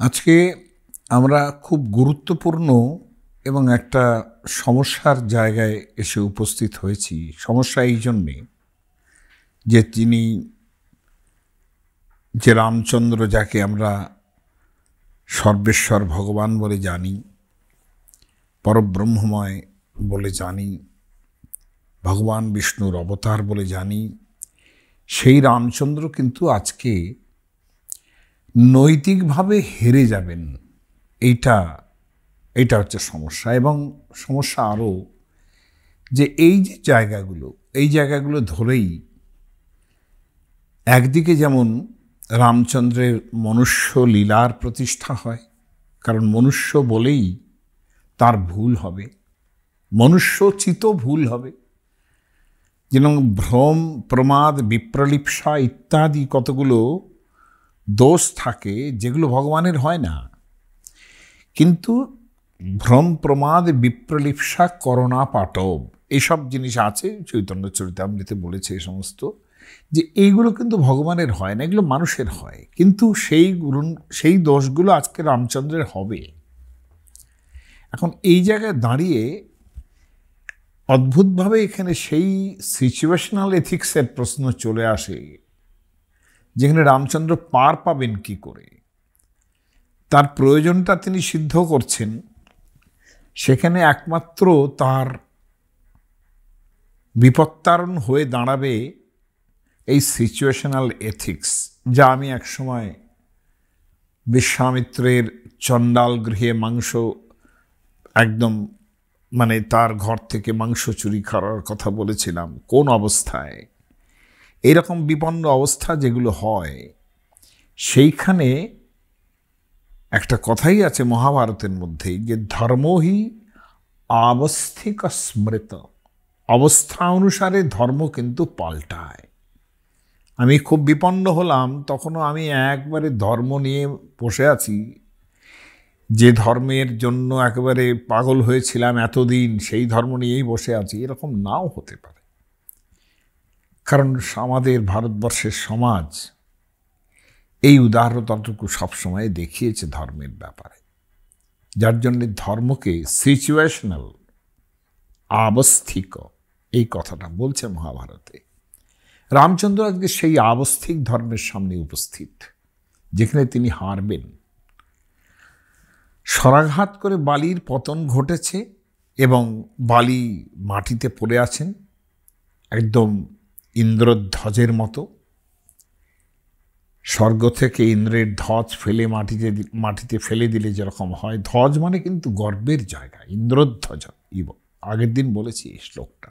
আজকে আমরা খুব গুরুত্বপূর্ণ এবং একটা সমস্যার জায়গায় এসে উপস্থিত হয়েছি। সমস্যা এই জন্যে যে তিনি যে রামচন্দ্র যাকে আমরা সর্বেশ্বর ভগবান বলে জানি, পরব্রহ্মময় বলে জানি, ভগবান বিষ্ণুর অবতার বলে জানি, সেই রামচন্দ্র কিন্তু আজকে নৈতিকভাবে হেরে যাবেন। এইটা এটা হচ্ছে সমস্যা এবং সমস্যা আরও যে এই যে জায়গাগুলো, এই জায়গাগুলো ধরেই একদিকে যেমন রামচন্দ্রের মনুষ্য লীলার প্রতিষ্ঠা হয়, কারণ মনুষ্য বলেই তার ভুল হবে মনুষ্যচিত ভুল হবে। যেমন ভ্রম, প্রমাদ, বিপ্রলিপসা ইত্যাদি কতগুলো দোষ থাকে যেগুলো ভগবানের হয় না। কিন্তু ভ্রম প্রমাদ বিপ্রলিপসা করোনা পাটব এইসব জিনিস আছে, চৈতন্য চরিতামৃতে বলেছে এই সমস্ত, যে এইগুলো কিন্তু ভগবানের হয় না, এগুলো মানুষের হয়। কিন্তু সেই গুরু সেই দোষগুলো আজকে রামচন্দ্রের হবে। এখন এই জায়গায় দাঁড়িয়ে অদ্ভুতভাবে এখানে সেই সিচুয়েশনাল এথিক্সের প্রশ্ন চলে আসে। যেখানে রামচন্দ্র পার পাবেন কি করে? তার প্রয়োজনটা তিনি সিদ্ধ করছেন। সেখানে একমাত্র তার বিপত্তারণ হয়ে দাঁড়াবে এই সিচুয়েশনাল এথিক্স যা আমি একসময় বিশ্বামিত্রের চণ্ডাল গৃহে মাংস একদম মানে তার ঘর থেকে মাংস চুরি করার কথা বলেছিলাম। কোন অবস্থায়? এইরকম বিপন্ন অবস্থা যেগুলো হয়, সেইখানে একটা কথাই আছে মহাভারতের মধ্যেই যে ধর্মহি আবস্থিক স্মৃত। অবস্থা অনুসারে ধর্ম কিন্তু পাল্টায়। আমি খুব বিপন্ন হলাম, তখনও আমি একবারে ধর্ম নিয়ে বসে আছি। যে ধর্মের জন্য একেবারে পাগল হয়েছিলাম এতদিন, সেই ধর্ম নিয়েই বসে আছি, এরকম নাও হতে পারে। কারণ আমাদের ভারতবর্ষের সমাজ এই উদাহরণটুকু সবসময় দেখিয়েছে ধর্মের ব্যাপারে। যার জন্যে ধর্মকে সিচুয়েশনাল আবস্থিক এই কথাটা বলছে মহাভারতে। রামচন্দ্র আজকে সেই আবস্থিক ধর্মের সামনে উপস্থিত, যেখানে তিনি হারবেন। সরাঘাত করে বালির পতন ঘটেছে এবং বালি মাটিতে পড়ে আছেন। একদম ইন্দ্রধ্বজের মতো। স্বর্গ থেকে ইন্দ্রের ধ্বজ ফেলে মাটিতে মাটিতে ফেলে দিলে যেরকম হয়। ধ্বজ মানে কিন্তু গর্বের জায়গা, ইন্দ্রধ্বজ। ইব, আগের দিন বলেছি এই শ্লোকটা।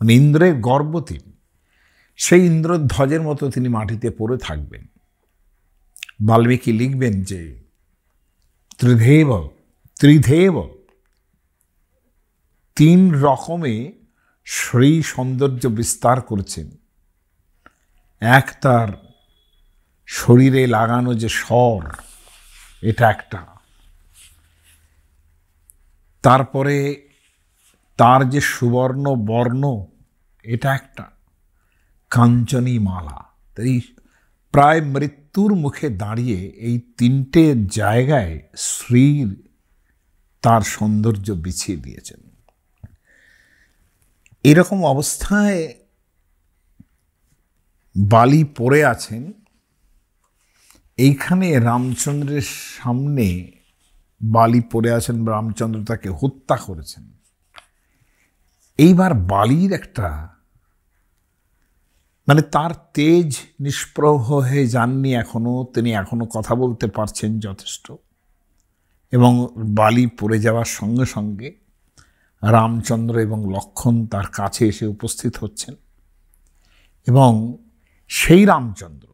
মানে ইন্দ্রের গর্ব তিনি। সেই ইন্দ্রধ্বজের মতো তিনি মাটিতে পড়ে থাকবেন। বাল্মীকি লিখবেন যে, ত্রিধেব ত্রিধেব, তিন রকমে শ্রী সৌন্দর্য বিস্তার করছেন। এক তার শরীরে লাগানো যে স্বর, এটা একটা। তারপরে তার যে সুবর্ণ বর্ণ, এটা একটা। কাঞ্চনী মালা এই প্রায় মৃত্যুর মুখে দাঁড়িয়ে এই তিনটে জায়গায় শ্রীর তার সৌন্দর্য বিছিয়ে দিয়েছেন। এরকম অবস্থায় বালি পড়ে আছেন। এইখানে রামচন্দ্রের সামনে বালি পড়ে আছেন, রামচন্দ্র তাকে হত্যা করেছেন। এইবার বালির একটা মানে তার তেজ নিষ্প্রভ হয়ে যাননি এখনও তিনি এখনও কথা বলতে পারছেন যথেষ্ট। এবং বালি পড়ে যাওয়ার সঙ্গে সঙ্গে রামচন্দ্র এবং লক্ষণ তার কাছে এসে উপস্থিত হচ্ছেন। এবং সেই রামচন্দ্র,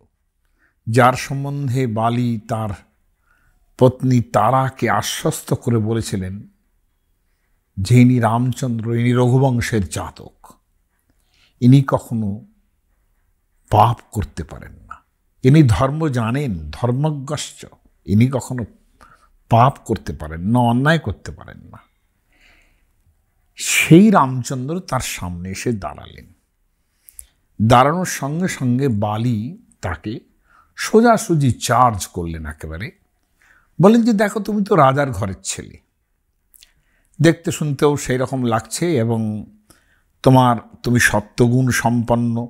যার সম্বন্ধে বালি তার পত্নী তারাকে আশ্বস্ত করে বলেছিলেন যে ইনি রামচন্দ্র, ইনি রঘুবংশের জাতক, ইনি কখনো পাপ করতে পারেন না। ইনি ধর্ম জানেন ধর্মগ্রস্ত ইনি কখনো পাপ করতে পারেন না, অন্যায় করতে পারেন না। সেই রামচন্দ্র তার সামনে এসে দাঁড়ালেন। দাঁড়ানোর সঙ্গে সঙ্গে বালি তাকে সোজাসুজি চার্জ করলেন একেবারে। বলেন যে, দেখো, তুমি তো রাজার ঘরের ছেলে। দেখতে শুনতেও সেই রকম লাগছে এবং তোমার, তুমি সত্যগুণ সম্পন্ন।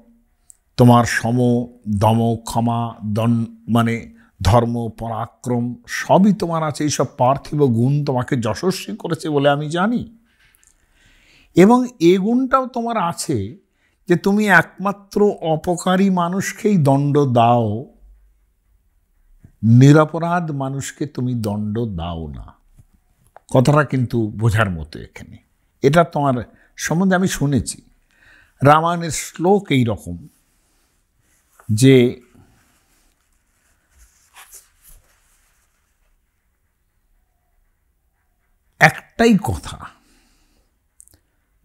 তোমার সম, দম, ক্ষমা, দন মানে ধর্ম, পরাক্রম সবই তোমার আছে। এইসব পার্থিব গুণ তোমাকে যশস্বী করেছে বলে আমি জানি। এবং এ গুণটাও তোমার আছে যে তুমি একমাত্র অপকারী মানুষকেই দণ্ড দাও। নিরপরাধ মানুষকে তুমি দণ্ড দাও না। কথাটা কিন্তু বোঝার মতো এখানে। এটা তোমার সম্বন্ধে আমি শুনেছি। রামায়ণের শ্লোক এই রকম যে একটাই কথা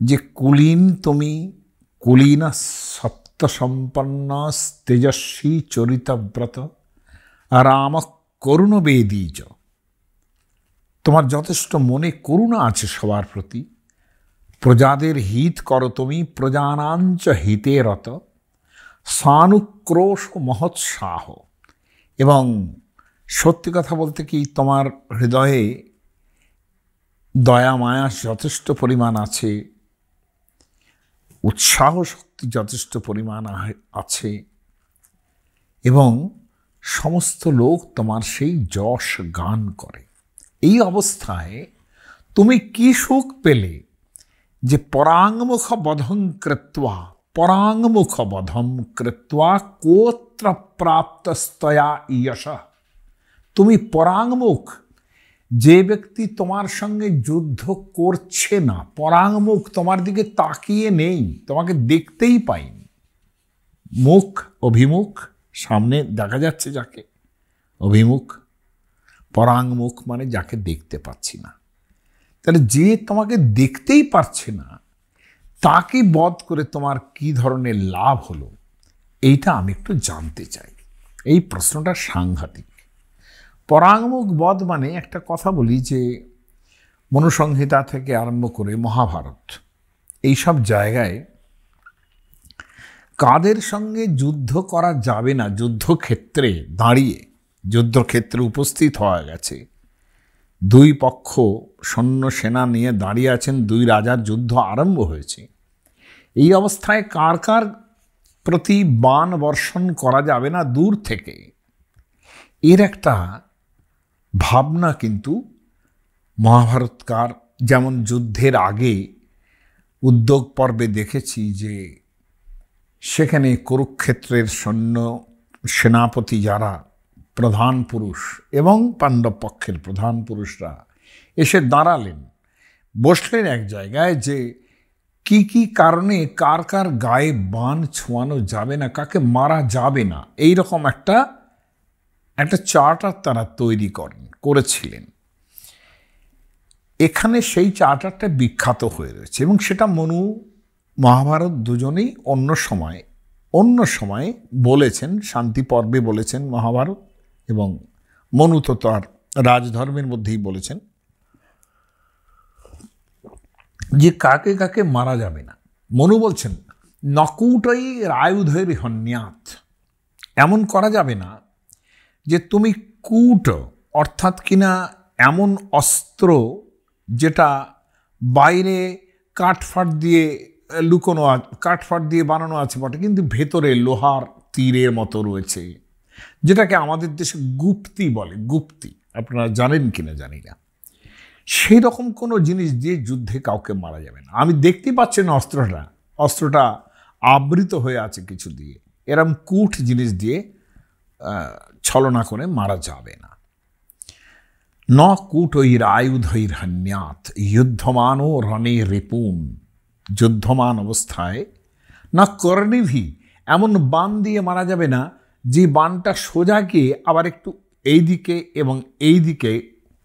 যে কুলীন তুমি, কুলীনা সত্যসম্পন্ন তেজস্বী চরিতব্রত রাম চ তোমার যথেষ্ট মনে করুণা আছে সবার প্রতি। প্রজাদের হিত করো তুমি, প্রজানাঞ্চ হিতে রত। সানুক্রোশ মহৎসাহ এবং সত্যি কথা বলতে কি, তোমার হৃদয়ে দয়া, মায়া যথেষ্ট পরিমাণ আছে। উৎসাহ শক্তি যথেষ্ট পরিমাণ আছে এবং সমস্ত লোক তোমার সেই যশ গান করে। এই অবস্থায় তুমি কি সুখ পেলে? যে পরাঙ্গমুখ বধং কৃত্বা, পরাঙ্গমুখ বধম কৃত্বা কোত্র প্রাপ্তস্তয়া ইয়স তুমি পরাঙ্গমুখ যে ব্যক্তি তোমার সঙ্গে যুদ্ধ করছে না পরাঙ্গমুখ তোমার দিকে তাকিয়ে নেই, তোমাকে দেখতেই পাইনি। মুখ, অভিমুখ, সামনে দেখা যাচ্ছে যাকে। অভিমুখ পরাঙ্গমুখ মানে যাকে দেখতে পাচ্ছি না। তাহলে যে তোমাকে দেখতেই পারছে না, তাকে বধ করে তোমার কি ধরনের লাভ হলো, এইটা আমি একটু জানতে চাই। এই প্রশ্নটা সাংঘাতিক। পরাঙ্গমুখ বধ মানে একটা কথা বলি যে মনুসংহিতা থেকে আরম্ভ করে মহাভারত, এইসব জায়গায় কাদের সঙ্গে যুদ্ধ করা যাবে না, যুদ্ধক্ষেত্রে দাঁড়িয়ে, যুদ্ধক্ষেত্রে উপস্থিত হওয়া গেছে। দুই পক্ষ সৈন্য সেনা নিয়ে দাঁড়িয়ে আছেন, দুই রাজার যুদ্ধ আরম্ভ হয়েছে। এই অবস্থায় কার কার প্রতি বান বর্ষণ করা যাবে না দূর থেকে? এর একটা ভাবনা কিন্তু মহাভারতকার যেমন যুদ্ধের আগে উদ্যোগ পর্বে দেখেছি যে সেখানে কুরুক্ষেত্রের সৈন্য, সেনাপতি যারা, প্রধান পুরুষ এবং পাণ্ডব পক্ষের প্রধান পুরুষরা এসে দাঁড়ালেন। বসলেন এক জায়গায় যে কি কি কারণে কার কার গায়ে বান ছোঁয়ানো যাবে না, কাকে মারা যাবে না এই রকম একটা একটা চার্টার তারা তৈরি করেন করেছিলেন। এখানে সেই চার্টারটা বিখ্যাত হয়ে রয়েছে এবং সেটা মনু মহাভারত দুজনেই অন্য সময় অন্য সময় বলেছেন, শান্তি পর্বে বলেছেন মহাভারত এবং মনু তো তার রাজধর্মের মধ্যেই বলেছেন যে কাকে কাকে মারা যাবে না। মনু বলছেন, নকুটই রায়ুধের হন্যাত, এমন করা যাবে না যে তুমি কূট, অর্থাৎ কিনা এমন অস্ত্র যেটা বাইরে কাঠফাট দিয়ে লুকোনো কাঠফাট দিয়ে বানানো আছে বটে, কিন্তু ভেতরে লোহার তীরের মতো রয়েছে। যেটাকে আমাদের দেশে গুপ্তি বলে, গুপ্তি। আপনারা জানেন কি না জানি না। সেই রকম কোনো জিনিস দিয়ে যুদ্ধে কাউকে মারা যাবে না। আমি দেখতে পাচ্ছি না অস্ত্রটা। অস্ত্রটা আবৃত হয়ে আছে কিছু দিয়ে। এরম কুঠ জিনিস দিয়ে ছলনা করে মারা যাবে না। ন কূটৈর আয়ুধৈর হন্যাত, যুদ্ধমানও রণে রিপুন যুদ্ধমান অবস্থায় না কর্ণিভি এমন বান দিয়ে মারা যাবে না, যে বানটা সোজা গিয়ে আবার একটু এই দিকে এবং এই দিকে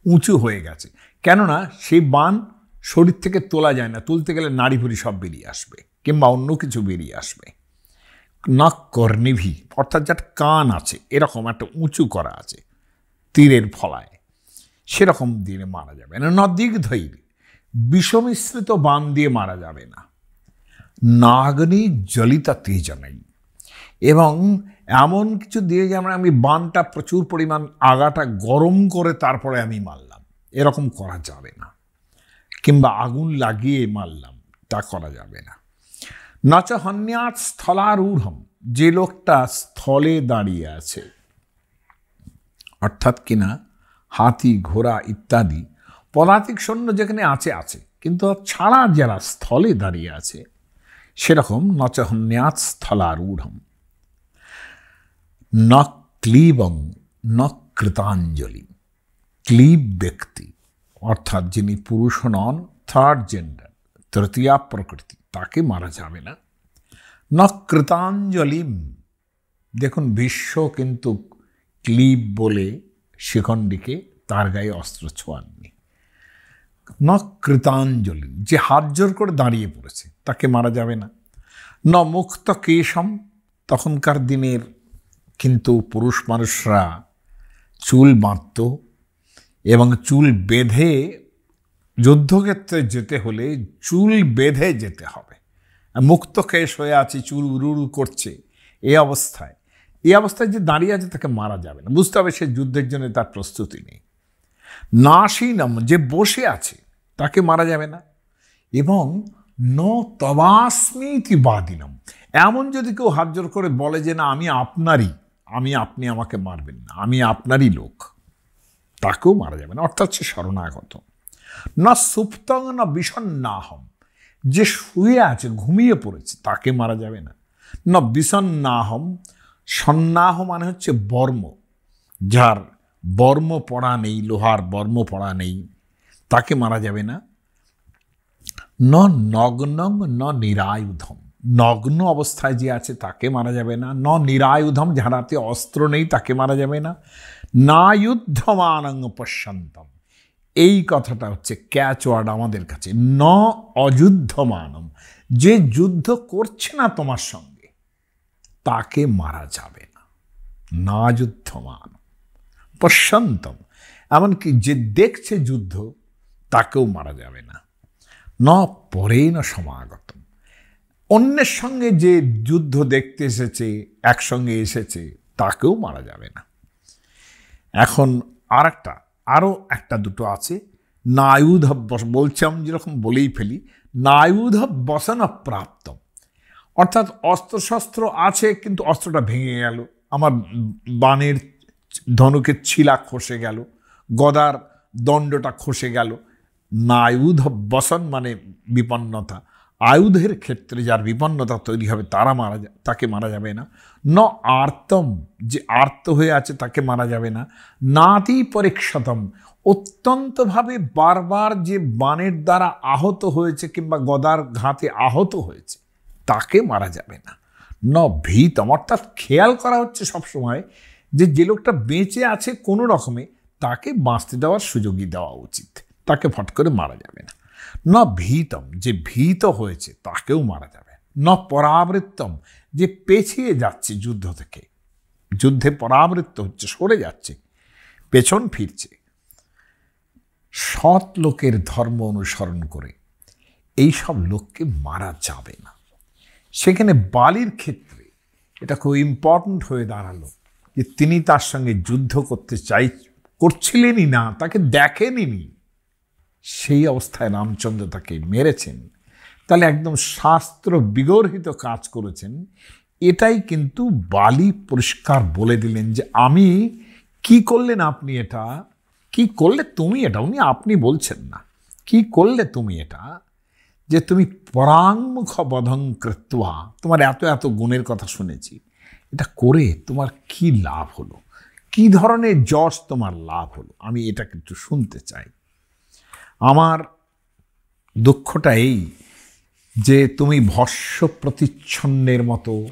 উঁচু হয়ে গেছে। কেননা সেই বান শরীর থেকে তোলা যায় না, তুলতে গেলে নাড়ি ভুড়ি সব বেরিয়ে আসবে কিংবা অন্য কিছু বেরিয়ে আসবে। নাক কর্নিভি অর্থাৎ যার কান আছে, এরকম একটা উঁচু করা আছে, তীরের ফলায়, সেরকম দিয়ে মারা যাবে না। নদিক ধৈর বিষমিশ্রিত বান দিয়ে মারা যাবে না। নাগনি জলিতা তেজনাই এবং এমন কিছু দিয়ে যেমন আমি বানটা প্রচুর পরিমাণ আগাটা গরম করে তারপরে আমি মারলাম, এরকম করা যাবে না। কিংবা আগুন লাগিয়ে মারলাম, তা করা যাবে না। নচ হন্যাত স্থলারূঢ়ম, যে লোকটা স্থলে দাঁড়িয়ে আছে। অর্থাৎ কিনা, হাতি, ঘোড়া ইত্যাদি, পদাতিক সৈন্য যেখানে আছে আছে। কিন্তু ছাড়া যারা স্থলে দাঁড়িয়ে আছে, সেরকম নচহন্যাত স্থলারূঢ়ম। ন ক্লীবং, ন কৃতাঞ্জলি, ক্লীব ব্যক্তি, অর্থাৎ যিনি পুরুষ নন থার্ড জেন্ডার তৃতীয়া প্রকৃতি। তাকে মারা যাবে না। ন দেখুন, বিশ্ব কিন্তু ক্লিব বলে শিখণ্ডীকে তার গায়ে অস্ত্র ছোঁয়াননি। ন কৃতাঞ্জলি যে হাত জোর করে দাঁড়িয়ে পড়েছে, তাকে মারা যাবে না। ন মুক্ত কেশম, তখনকার দিনের কিন্তু পুরুষ মানুষরা চুল বাঁধত এবং চুল বেঁধে যুদ্ধক্ষেত্রে যেতে হলে চুল বেঁধে যেতে হবে। মুক্ত কেশ হয়ে আছে, চুল উড়ু করছে। এই অবস্থায় এই অবস্থায় যে দাঁড়িয়ে আছে তাকে মারা যাবে না। বুঝতে হবে সে যুদ্ধের জন্য তার প্রস্তুতি নেই। নাসীনম যে বসে আছে, তাকে মারা যাবে না। এবং ন তবাস্মিতি বাদিনম। এমন যদি কেউ হাত জোর করে বলে যে, না, আমি আপনারই, আমি, আপনি আমাকে মারবেন না, আমি আপনারই লোক, তাকেও মারা যাবে না। অর্থাৎ সে শরণাগত। না সুপ্তং, না বিষণ্নাহম যে শুয়ে আছে, ঘুমিয়ে পড়েছে, তাকে মারা যাবে না। না বিষণ্নাহম সন্নাহ মানে হচ্ছে বর্ম। যার বর্ম পড়া নেই, লোহার বর্ম পড়া নেই, তাকে মারা যাবে না। ন নগ্নং, ন নিরায়ুধম। নগ্ন অবস্থায় যে আছে, তাকে মারা যাবে না। ন নিরায়ুধম, যার হাতে অস্ত্র নেই, তাকে মারা যাবে না। না যুদ্ধমানং পশ্যন্তম। এই কথাটা হচ্ছে ক্যাচ ওয়ার্ড আমাদের কাছে। ন অযুদ্ধমানম। যে যুদ্ধ করছে না তোমার সঙ্গে, তাকে মারা যাবে না। না যুদ্ধ যুদ্ধমান। পশ্যন্তম। এমনকি যে দেখছে যুদ্ধ, তাকেও মারা যাবে না। ন পরে না সমাগতম। অন্যের সঙ্গে যে যুদ্ধ দেখতে এসেছে, একসঙ্গে এসেছে, তাকেও মারা যাবে না। এখন আর একটা আরও একটা দুটো আছে। নায়ুধ বলছি আমি যেরকম বলেই ফেলি, নায়ুধ বসন প্রাপ্ত অর্থাৎ অস্ত্রশস্ত্র আছে, কিন্তু অস্ত্রটা ভেঙে গেল। আমার বানের ধনুকের ছিলা খসে গেল। গদার দণ্ডটা খসে গেল। নায়ুধ বসন মানে বিপন্নতা। আয়ুধের ক্ষেত্রে যার বিপন্নতা তৈরি হবে, তারা মারা তাকে মারা যাবে না। ন আর্তম, যে আর্ত হয়ে আছে, তাকে মারা যাবে না। নাতি পরীক্ষতম, অত্যন্তভাবে বারবার যে বানের দ্বারা আহত হয়েছে কিংবা গদার ঘাতে আহত হয়েছে, তাকে মারা যাবে না। ন ভীতম, অর্থাৎ খেয়াল করা হচ্ছে সবসময় যে যে লোকটা বেঁচে আছে কোনো রকমে, তাকে বাঁচতে দেওয়ার সুযোগই দেওয়া উচিত। তাকে ফট করে মারা যাবে না। ন ভীতম, যে ভীত হয়েছে তাকেও মারা যাবে। ন পরাবৃত্তম, যে পেছিয়ে যাচ্ছে যুদ্ধ থেকে। যুদ্ধে পরাবৃত্ত হচ্ছে, সরে যাচ্ছে, পেছন ফিরছে। সৎ লোকের ধর্ম অনুসরণ করে এই সব লোককে মারা যাবে না। সেখানে বালির ক্ষেত্রে এটা খুব ইম্পর্ট্যান্ট হয়ে দাঁড়াল যে তিনি তার সঙ্গে যুদ্ধ করতে চাই, করছিলেনই না, তাকে দেখেনি সেই অবস্থায় রামচন্দ্র তাকে মেরেছেন। তাহলে একদম শাস্ত্র বিগর্হিত কাজ করেছেন। এটাই কিন্তু বালি পরিষ্কার বলে দিলেন যে আমি কি করলেন আপনি এটা? কি করলে তুমি এটা? উনি আপনি বলছেন না। কি করলে তুমি এটা? যে তুমি পরাংমুখ বধং কৃত্বা। তোমার এত এত গুণের কথা শুনেছি। এটা করে তোমার কি লাভ হলো? কি ধরনের যশ তোমার লাভ হলো? আমি এটা কিন্তু শুনতে চাই। আমার দুঃখটা এই যে তুমি ভস্য প্রতিচ্ছন্নের মতো,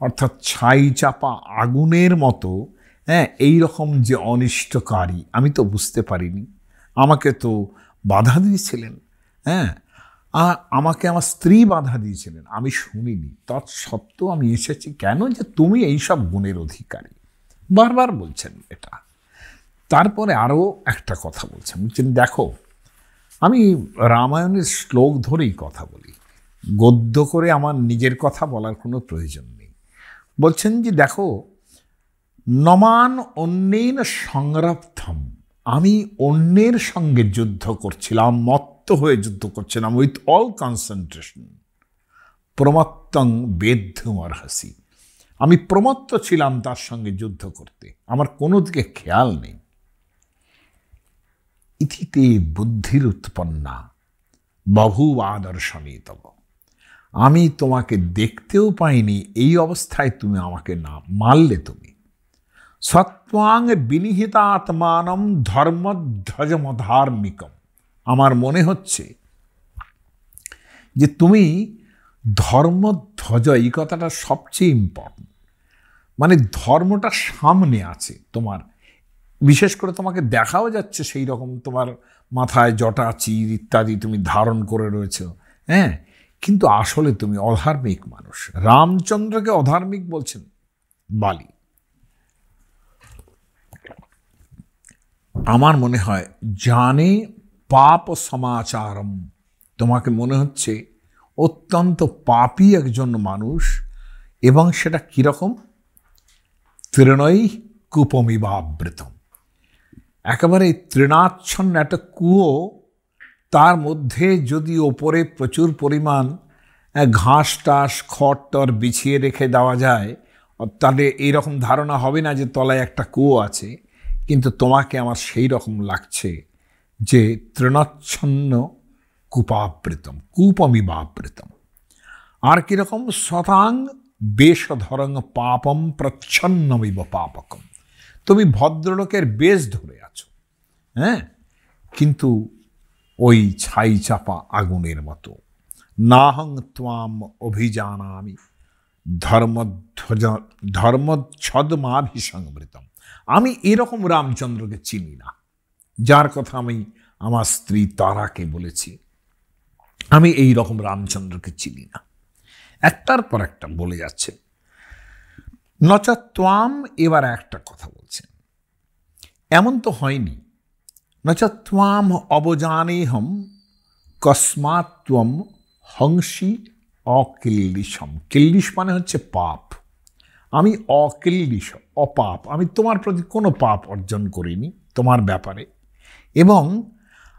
অর্থাৎ ছাই চাপা আগুনের মতো হ্যাঁ এই রকম যে অনিষ্টকারী, আমি তো বুঝতে পারিনি। আমাকে তো বাধা দিয়েছিলেন হ্যাঁ আর আমাকে আমার স্ত্রী বাধা দিয়েছিলেন, আমি শুনিনি। তৎসত্ত্বেও আমি এসেছি কেন যে তুমি এইসব গুণের অধিকারী? বারবার বলছেন এটা। তারপরে আরও একটা কথা বলছেন। বলছেন দেখো আমি রামায়ণের শ্লোক ধরেই কথা বলি। গদ্য করে আমার নিজের কথা বলার কোনো প্রয়োজন নেই। বলছেন যে, দেখো, নমান অন্যেন সংরব্ধম। আমি অন্যের সঙ্গে যুদ্ধ করছিলাম, মত্ত হয়ে যুদ্ধ করছিলাম উইথ অল কনসেন্ট্রেশন প্রমত্তং বেদ্ধুমর হাসি আমি প্রমত্ত ছিলাম তার সঙ্গে যুদ্ধ করতে। আমার কোনো দিকে খেয়াল নেই। ইথিতে বুদ্ধির উৎপন্না, বহু আদর্শনী তব। আমি তোমাকে দেখতেও পাইনি, এই অবস্থায় তুমি আমাকে না মারলে তুমি। সত্বাং বিনিহিতাত্মানম ধর্মধ্বজমধার্মিকম। আমার মনে হচ্ছে যে তুমি ধর্মধ্বজ এই কথাটা সবচেয়ে ইম্পর্টেন্ট মানে ধর্মটা সামনে আছে তোমার বিশেষ করে তোমাকে দেখাও যাচ্ছে সেই রকম তোমার মাথায় জটা, চির ইত্যাদি তুমি ধারণ করে রয়েছ। হ্যাঁ? কিন্তু আসলে তুমি অধার্মিক মানুষ। রামচন্দ্রকে অধার্মিক বলছেন বালি। আমার মনে হয় জানে পাপ সমাচারম। তোমাকে মনে হচ্ছে অত্যন্ত পাপি একজন মানুষ এবং সেটা কীরকম? তৃণই কুপমিবাবৃতম। একেবারে তৃণাচ্ছন্ন একটা কুয়ো, তার মধ্যে যদি ওপরে প্রচুর পরিমাণ ঘাস টাস, খড় টর বিছিয়ে রেখে দেওয়া যায় তাহলে এইরকম ধারণা হবে না যে তলায় একটা কুয়ো আছে। কিন্তু তোমাকে আমার সেই রকম লাগছে যে তৃণাচ্ছন্ন কূপাবৃতম কূপমিবাবৃতম আর কীরকম? শতাং বেশধরং পাপম প্রচ্ছন্নমিব পাপকম। তুমি ভদ্রলোকের বেশ ধরে হ্যাঁ? কিন্তু ওই ছাই চাপা আগুনের মতো। নাহং ত্বাম অভিজানামি। ধর্মধ্বজ, ধর্মচ্ছদমাভিসংবৃতম। আমি এরকম রামচন্দ্রকে চিনি না। যার কথা আমি আমার স্ত্রী তারাকে বলেছি। আমি এই রকম রামচন্দ্রকে চিনি না। একটার পর একটা বলে যাচ্ছে। নচত্বাম এবার একটা কথা বলছেন এমন তো হয়নি। নচত্বাম অবজানেহম কস্মাত্বম হংসি অকিল্লিশম কিল্লিশ মানে হচ্ছে পাপ। আমি অকিল্লিশ, অপাপ। আমি তোমার প্রতি কোনো পাপ অর্জন করিনি তোমার ব্যাপারে। এবং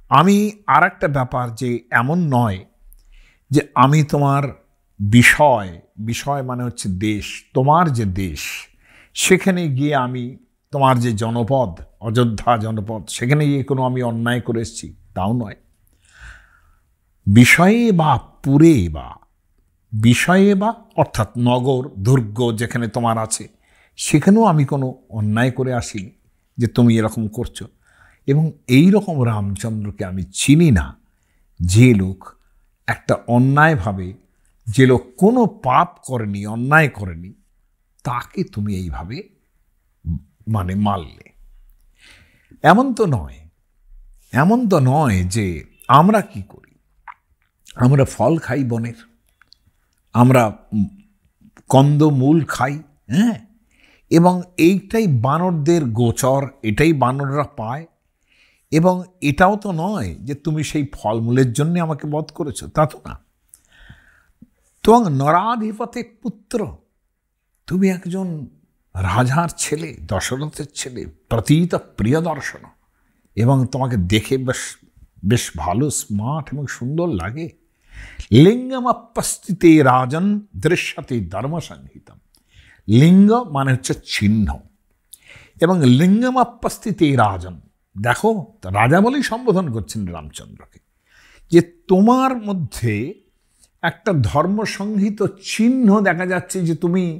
আমি আর একটা ব্যাপার যে এমন নয় যে আমি তোমার বিষয় বিষয় মানে হচ্ছে দেশ, তোমার যে দেশ, সেখানে গিয়ে আমি তোমার যে জনপদ, অযোধ্যা জনপদ, সেখানে গিয়ে কোনো আমি অন্যায় করে এসেছি? তাও নয়। বিষয়ে বা পুরে বা, বিষয়ে বা, অর্থাৎ নগর, দুর্গ যেখানে তোমার আছে, সেখানেও আমি কোনো অন্যায় করে আসি যে তুমি এরকম করছ। এবং এই রকম রামচন্দ্রকে আমি চিনি না যে লোক একটা অন্যায়ভাবে যে লোক কোনো পাপ করেনি, অন্যায় করেনি, তাকে তুমি এইভাবে মানে মারলে। এমন তো নয়, এমন তো নয় যে আমরা কি করি। আমরা ফল খাই বনের, আমরা কন্দমূল খাই হ্যাঁ? এবং এইটাই বানরদের গোচর, এটাই বানররা পায়। এবং এটাও তো নয় যে তুমি সেই ফলমূলের জন্য আমাকে বধ করেছ, তা তো না। তোমার নরাধিপতের পুত্র, তুমি একজন রাজার ছেলে, দশরথের ছেলে, প্রতীত প্রিয় দর্শন। এবং তোমাকে দেখে বেশ বেশ ভালো স্মার্ট এবং সুন্দর লাগে। লিঙ্গমাপ্যস্তিতে রাজন দৃশ্যতে ধর্মসংহিতম লিঙ্গ মানে হচ্ছে চিহ্ন। এবং লিঙ্গমাপ্যস্তিতে রাজন, দেখো, রাজা বলেই সম্বোধন করছেন রামচন্দ্রকে, যে তোমার মধ্যে একটা ধর্মসংহিত চিহ্ন দেখা যাচ্ছে যে তুমি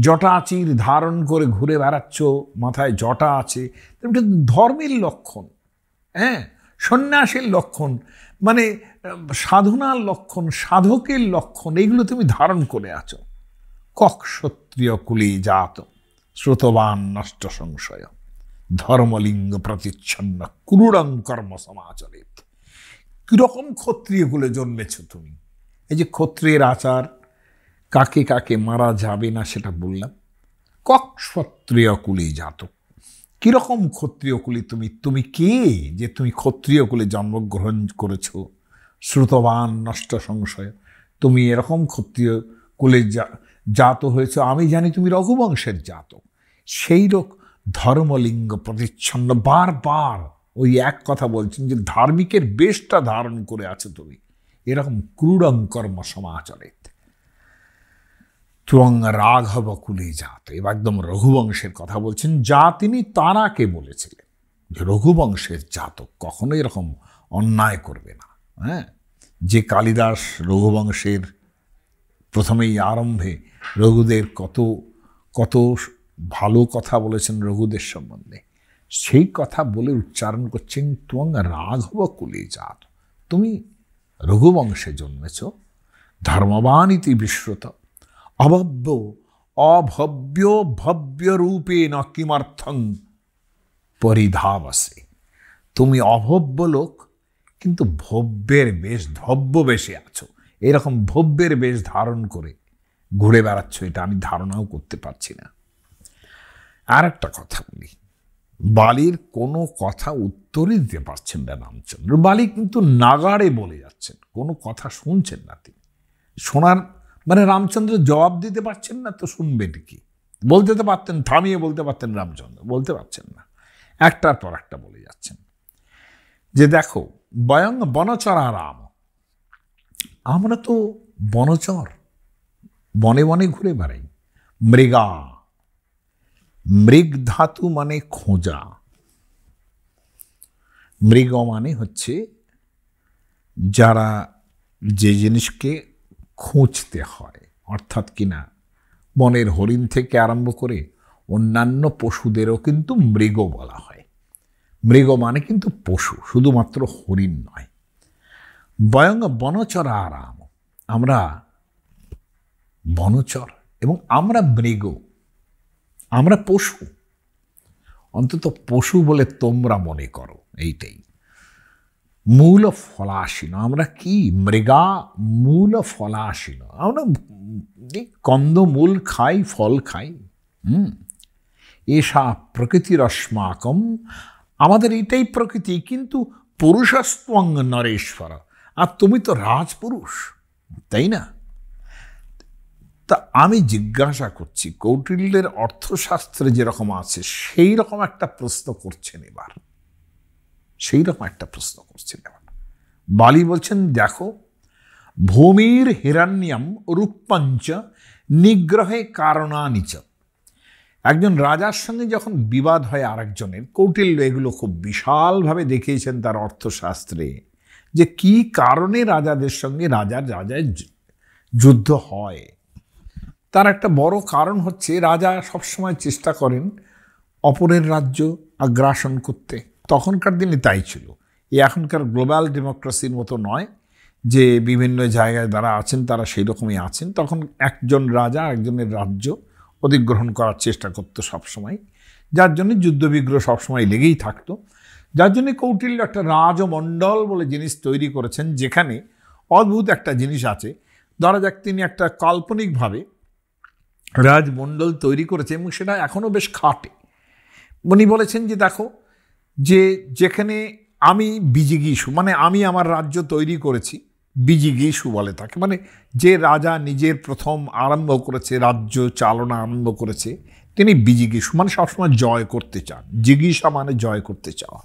জটাচির ধারণ করে ঘুরে বেড়াচ্ছ, মাথায় জটা আছে। এটা ধর্মের লক্ষণ হ্যাঁ? সন্ন্যাসের লক্ষণ মানে সাধনার লক্ষণ, সাধকের লক্ষণ, এইগুলো তুমি ধারণ করে আছো। কক ক্ষত্রিয় কুলি জাত শ্রুতবান নষ্ট সংশয়, ধর্মলিঙ্গ প্রতিচ্ছন্ন, ক্রুরং কর্ম সমাচরিত। কীরকম ক্ষত্রিয়গুলো জন্মেছ তুমি? এই যে ক্ষত্রিয়ের আচার কাকে কাকে মারা যাবে না সেটা বললাম। কক ক্ষত্রিয় কুলি জাতক কীরকম ক্ষত্রিয় কুলি তুমি? তুমি কে যে তুমি ক্ষত্রিয় কুলে জন্মগ্রহণ করেছ? শ্রুতবান, নষ্ট সংশয়। তুমি এরকম ক্ষত্রিয় কুলে জাত হয়েছ। আমি জানি তুমি রঘুবংশের জাত সেই রোগ ধর্মলিঙ্গ প্রতিচ্ছন্ন বারবার ওই এক কথা বলছেন যে ধার্মিকের বেশটা ধারণ করে আছে তুমি। এরকম ক্রূড়ং কর্ম সমাচরিত ত্বং রাঘব কুলে জাত এবার একদম রঘুবংশের কথা বলছেন, যা তিনি তারাকে বলেছিলেন যে রঘুবংশের জাতক কখনো এরকম অন্যায় করবে না হ্যাঁ? যে কালিদাস রঘুবংশের প্রথমেই আরম্ভে রঘুদের কত কত ভালো কথা বলেছেন রঘুদের সম্বন্ধে, সেই কথা বলে উচ্চারণ করছেন তুং রাঘব কুলে জাত তুমি রঘুবংশে জন্মেছ ধর্মবান ইতি বিশ্রুত অভব্য অভব্য ভব্য রূপে ন কিমর্থং পরিধাবসে। তুমি অভব্য লোক, কিন্তু ভব্যের বেশ ধব্য বেশে আছো। এরকম ভব্যের বেশ ধারণ করে ঘুরে বেড়াচ্ছ, এটা আমি ধারণাও করতে পারছি না। আর একটা কথা বলি। বালির কোনো কথা উত্তরই দিতে পারছেন না রামচন্দ্র। বালি কিন্তু নাগাড়ে বলে যাচ্ছেন, কোনো কথা শুনছেন না তিনি। শোনার মানে রামচন্দ্র জবাব দিতে পারছেন না তো শুনবেন কি? বলতে তো পারতেন, থামিয়ে বলতে পারতেন রামচন্দ্র, বলতে পারছেন না। একটার পর একটা বলে যাচ্ছেন। যে দেখো, বয়ং বনচরা রাম। আমরা তো বনচর, বনে বনে ঘুরে বেড়াই। মৃগা, মৃগ ধাতু মানে খোঁজা। মৃগ মানে হচ্ছে যারা যে জিনিসকে খুঁজতে হয়। অর্থাৎ কিনা বনের হরিণ থেকে আরম্ভ করে অন্যান্য পশুদেরও কিন্তু মৃগ বলা হয়। মৃগ মানে কিন্তু পশু, শুধুমাত্র হরিণ নয়। বয়ং বনচরা আরাম আমরা বনচর এবং আমরা মৃগ, আমরা পশু। অন্তত পশু বলে তোমরা মনে করো, এইটাই। মূল ফলাসীন আমরা কি? মৃগা মূল ফলাসীন আমরা কন্দমূল খাই, ফল খাই। হুম। এসা প্রকৃতির অস্মাকম আমাদের এটাই প্রকৃতি, কিন্তু পুরুষস্ত্বং নরেশ্বর। আর তুমি তো রাজপুরুষ, তাই না? তা আমি জিজ্ঞাসা করছি, কৌটিল্যের অর্থশাস্ত্রে যেরকম আছে সেই রকম একটা প্রশ্ন করছেন এবার। সেই রকম একটা প্রশ্ন এবার। বালি বলছেন, দেখো, ভূমির হিরণ্যম রূপঞ্চ নিগ্রহে কারণানিচ। একজন রাজার সঙ্গে যখন বিবাদ হয় আরেকজনের, কৌটিল্য এগুলো খুব বিশালভাবে দেখিয়েছেন তার অর্থশাস্ত্রে যে কি কারণে রাজাদের সঙ্গে রাজার রাজায় যুদ্ধ হয়। তার একটা বড় কারণ হচ্ছে, রাজা সবসময় চেষ্টা করেন অপরের রাজ্য আগ্রাসন করতে। তখনকার দিনে তাই ছিল। এই এখনকার গ্লোবাল ডেমোক্রেসির মতো নয় যে বিভিন্ন জায়গায় যারা আছেন, তারা সেই রকমই আছেন। তখন একজন রাজা একজনের রাজ্য অধিগ্রহণ করার চেষ্টা করতো সবসময়। যার জন্য যুদ্ধবিগ্রহ সবসময় লেগেই থাকতো। যার জন্য কৌটিল্য একটা রাজমণ্ডল বলে জিনিস তৈরি করেছেন, যেখানে অদ্ভুত একটা জিনিস আছে। ধরা যাক, তিনি একটা কাল্পনিকভাবে রাজমণ্ডল তৈরি করেছে এবং সেটা এখনও বেশ খাটে। উনি বলেছেন যে, দেখো যে যেখানে আমি বিজিগিসু মানে আমি আমার রাজ্য তৈরি করেছি বিজিগিসু বলে তাকে। মানে যে রাজা নিজের প্রথম আরম্ভ করেছে, রাজ্য চালনা আরম্ভ করেছে, তিনি বিজিগিসু মানে সবসময় জয় করতে চান। জিগিসা মানে জয় করতে চাওয়া।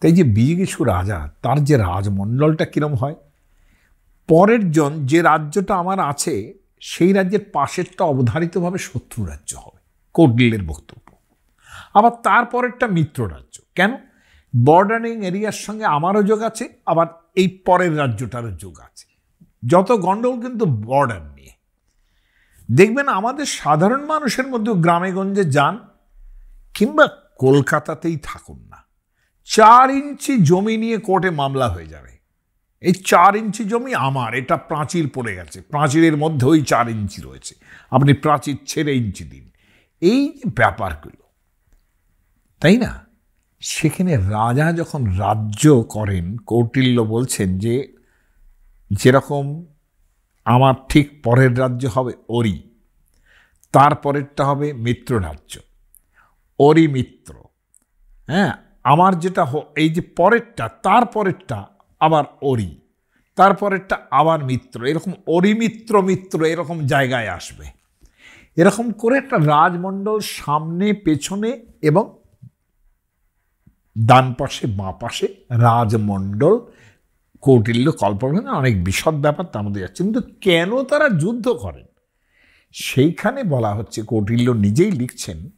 তাই যে বিজিগিসু রাজা, তার যে রাজমণ্ডলটা কীরম হয়? পরের জন যে রাজ্যটা আমার আছে, সেই রাজ্যের পাশেরটা অবধারিতভাবে শত্রু রাজ্য হবে। কৌটিল্যের বক্তব্য। আবার তারপরেরটা মিত্র রাজ্য। কেন? বর্ডারিং এরিয়ার সঙ্গে আমারও যোগ আছে, আবার এই পরের রাজ্যটারও যোগ আছে। যত গণ্ডগোল কিন্তু বর্ডার নিয়ে। দেখবেন আমাদের সাধারণ মানুষের মধ্যে গ্রামে গঞ্জে যান, কিংবা কলকাতাতেই থাকুন না। চার ইঞ্চি জমি নিয়ে কোর্টে মামলা হয়ে যাবে। এই চার ইঞ্চি জমি আমার, এটা প্রাচীর পড়ে গেছে। প্রাচীরের মধ্যে ওই চার ইঞ্চি রয়েছে। আপনি প্রাচীর ছেড়ে ইঞ্চি দিন। এই ব্যাপারগুলো তাই না? সেখানে রাজা যখন রাজ্য করেন, কৌটিল্য বলছেন যে, যেরকম আমার ঠিক পরের রাজ্য হবে অরি তারপরেরটা হবে মিত্র রাজ্য। অরি মিত্র। হ্যাঁ আমার যেটা এই যে পরেরটা, তার পরেরটা আবার অরি তারপরেরটা আবার মিত্র। এরকম অরিমিত্র মিত্র এরকম জায়গায় আসবে। এরকম করে একটা রাজমণ্ডল সামনে, পেছনে এবং ডান পাশে, বাঁ পাশে রাজমণ্ডল। কৌটিল্য কল্পনা অনেক বিশদ ব্যাপার তার মধ্যে যাচ্ছে। কিন্তু কেন তারা যুদ্ধ করেন? সেইখানে বলা হচ্ছে, কৌটিল্য নিজেই লিখছেন,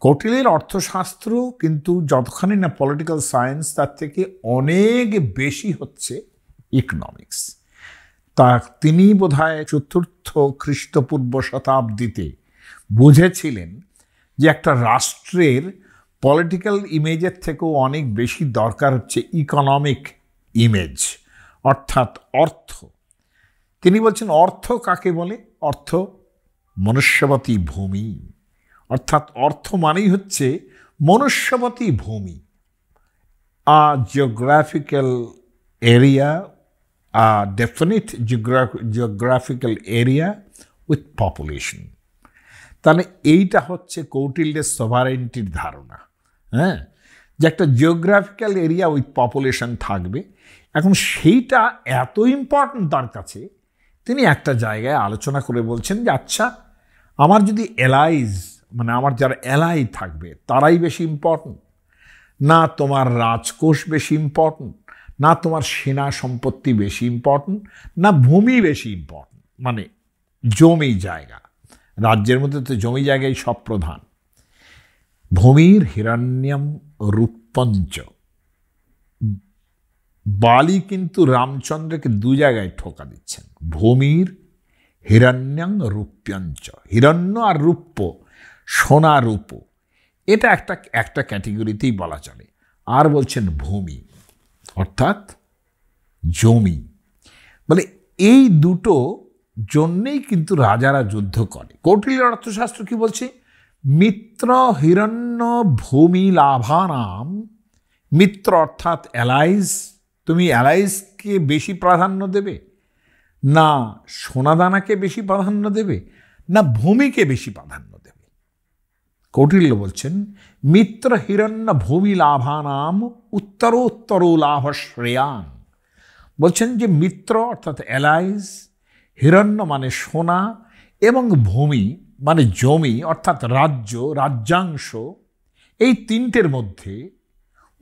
কৌটিল্যের অর্থশাস্ত্র কিন্তু যতখানি না পলিটিক্যাল সায়েন্স তার থেকে অনেক বেশি হচ্ছে ইকোনমিক্স তা তিনি বোধহয় চতুর্থ খ্রিস্টপূর্ব শতাব্দীতে বুঝেছিলেন যে একটা রাষ্ট্রের পলিটিক্যাল ইমেজের থেকেও অনেক বেশি দরকার হচ্ছে ইকোনমিক ইমেজ, অর্থাৎ অর্থ। তিনি বলছেন, অর্থ কাকে বলে? অর্থ মনুষ্যবতী ভূমি। অর্থাৎ অর্থ মানেই হচ্ছে মনুষ্যবতী ভূমি। A geographical area a definite geographical area with population তাহলে এইটা হচ্ছে কৌটিল্যের সভারেন্টির ধারণা। হ্যাঁ যে একটা জিওগ্রাফিক্যাল এরিয়া উইথ পপুলেশন থাকবে। এখন সেইটা এত ইম্পর্ট্যান্ট তার কাছে, তিনি একটা জায়গায় আলোচনা করে বলছেন যে আচ্ছা আমার যদি এলাইজ মানে আমার যারা এলাই থাকবে, তারাই বেশি ইম্পর্ট্যান্ট না তোমার রাজকোষ বেশি ইম্পর্ট্যান্ট না তোমার সেনা সম্পত্তি বেশি ইম্পর্ট্যান্ট না ভূমি বেশি ইম্পর্ট্যান্ট মানে জমি জায়গা। রাজ্যের মধ্যে তো জমি জায়গায় সব প্রধান। ভূমির হিরণ্যম রূপঞ্চ। বালি কিন্তু রামচন্দ্রকে দু জায়গায় ঠোকা দিচ্ছেন। ভূমির হিরণ্যং রূপ্যঞ্চ হিরণ্য আর রূপ্য, সোনা রূপ। এটা একটা একটা ক্যাটেগরিতেই বলা চলে। আর বলছেন ভূমি, অর্থাৎ জমি। বলে এই দুটো জন্যেই কিন্তু রাজারা যুদ্ধ করে। কৌটিল্যের অর্থশাস্ত্র কি বলছে? মিত্র হিরণ্য ভূমি লাভানাম। মিত্র অর্থাৎ অ্যালাইজ। তুমি অ্যালাইজকে বেশি প্রাধান্য দেবে? না সোনাদানাকে বেশি প্রাধান্য দেবে? না ভূমিকে বেশি প্রাধান্য দেবে? কৌটিল্য বলছেন, মিত্র হিরণ্য ভূমি লাভানাম উত্তরোত্তর লাভ শ্রেয়ান বলছেন যে মিত্র অর্থাৎ অ্যালাইজ, হিরণ্য মানে সোনা এবং ভূমি মানে জমি, অর্থাৎ রাজ্য, রাজ্যাংশ, এই তিনটের মধ্যে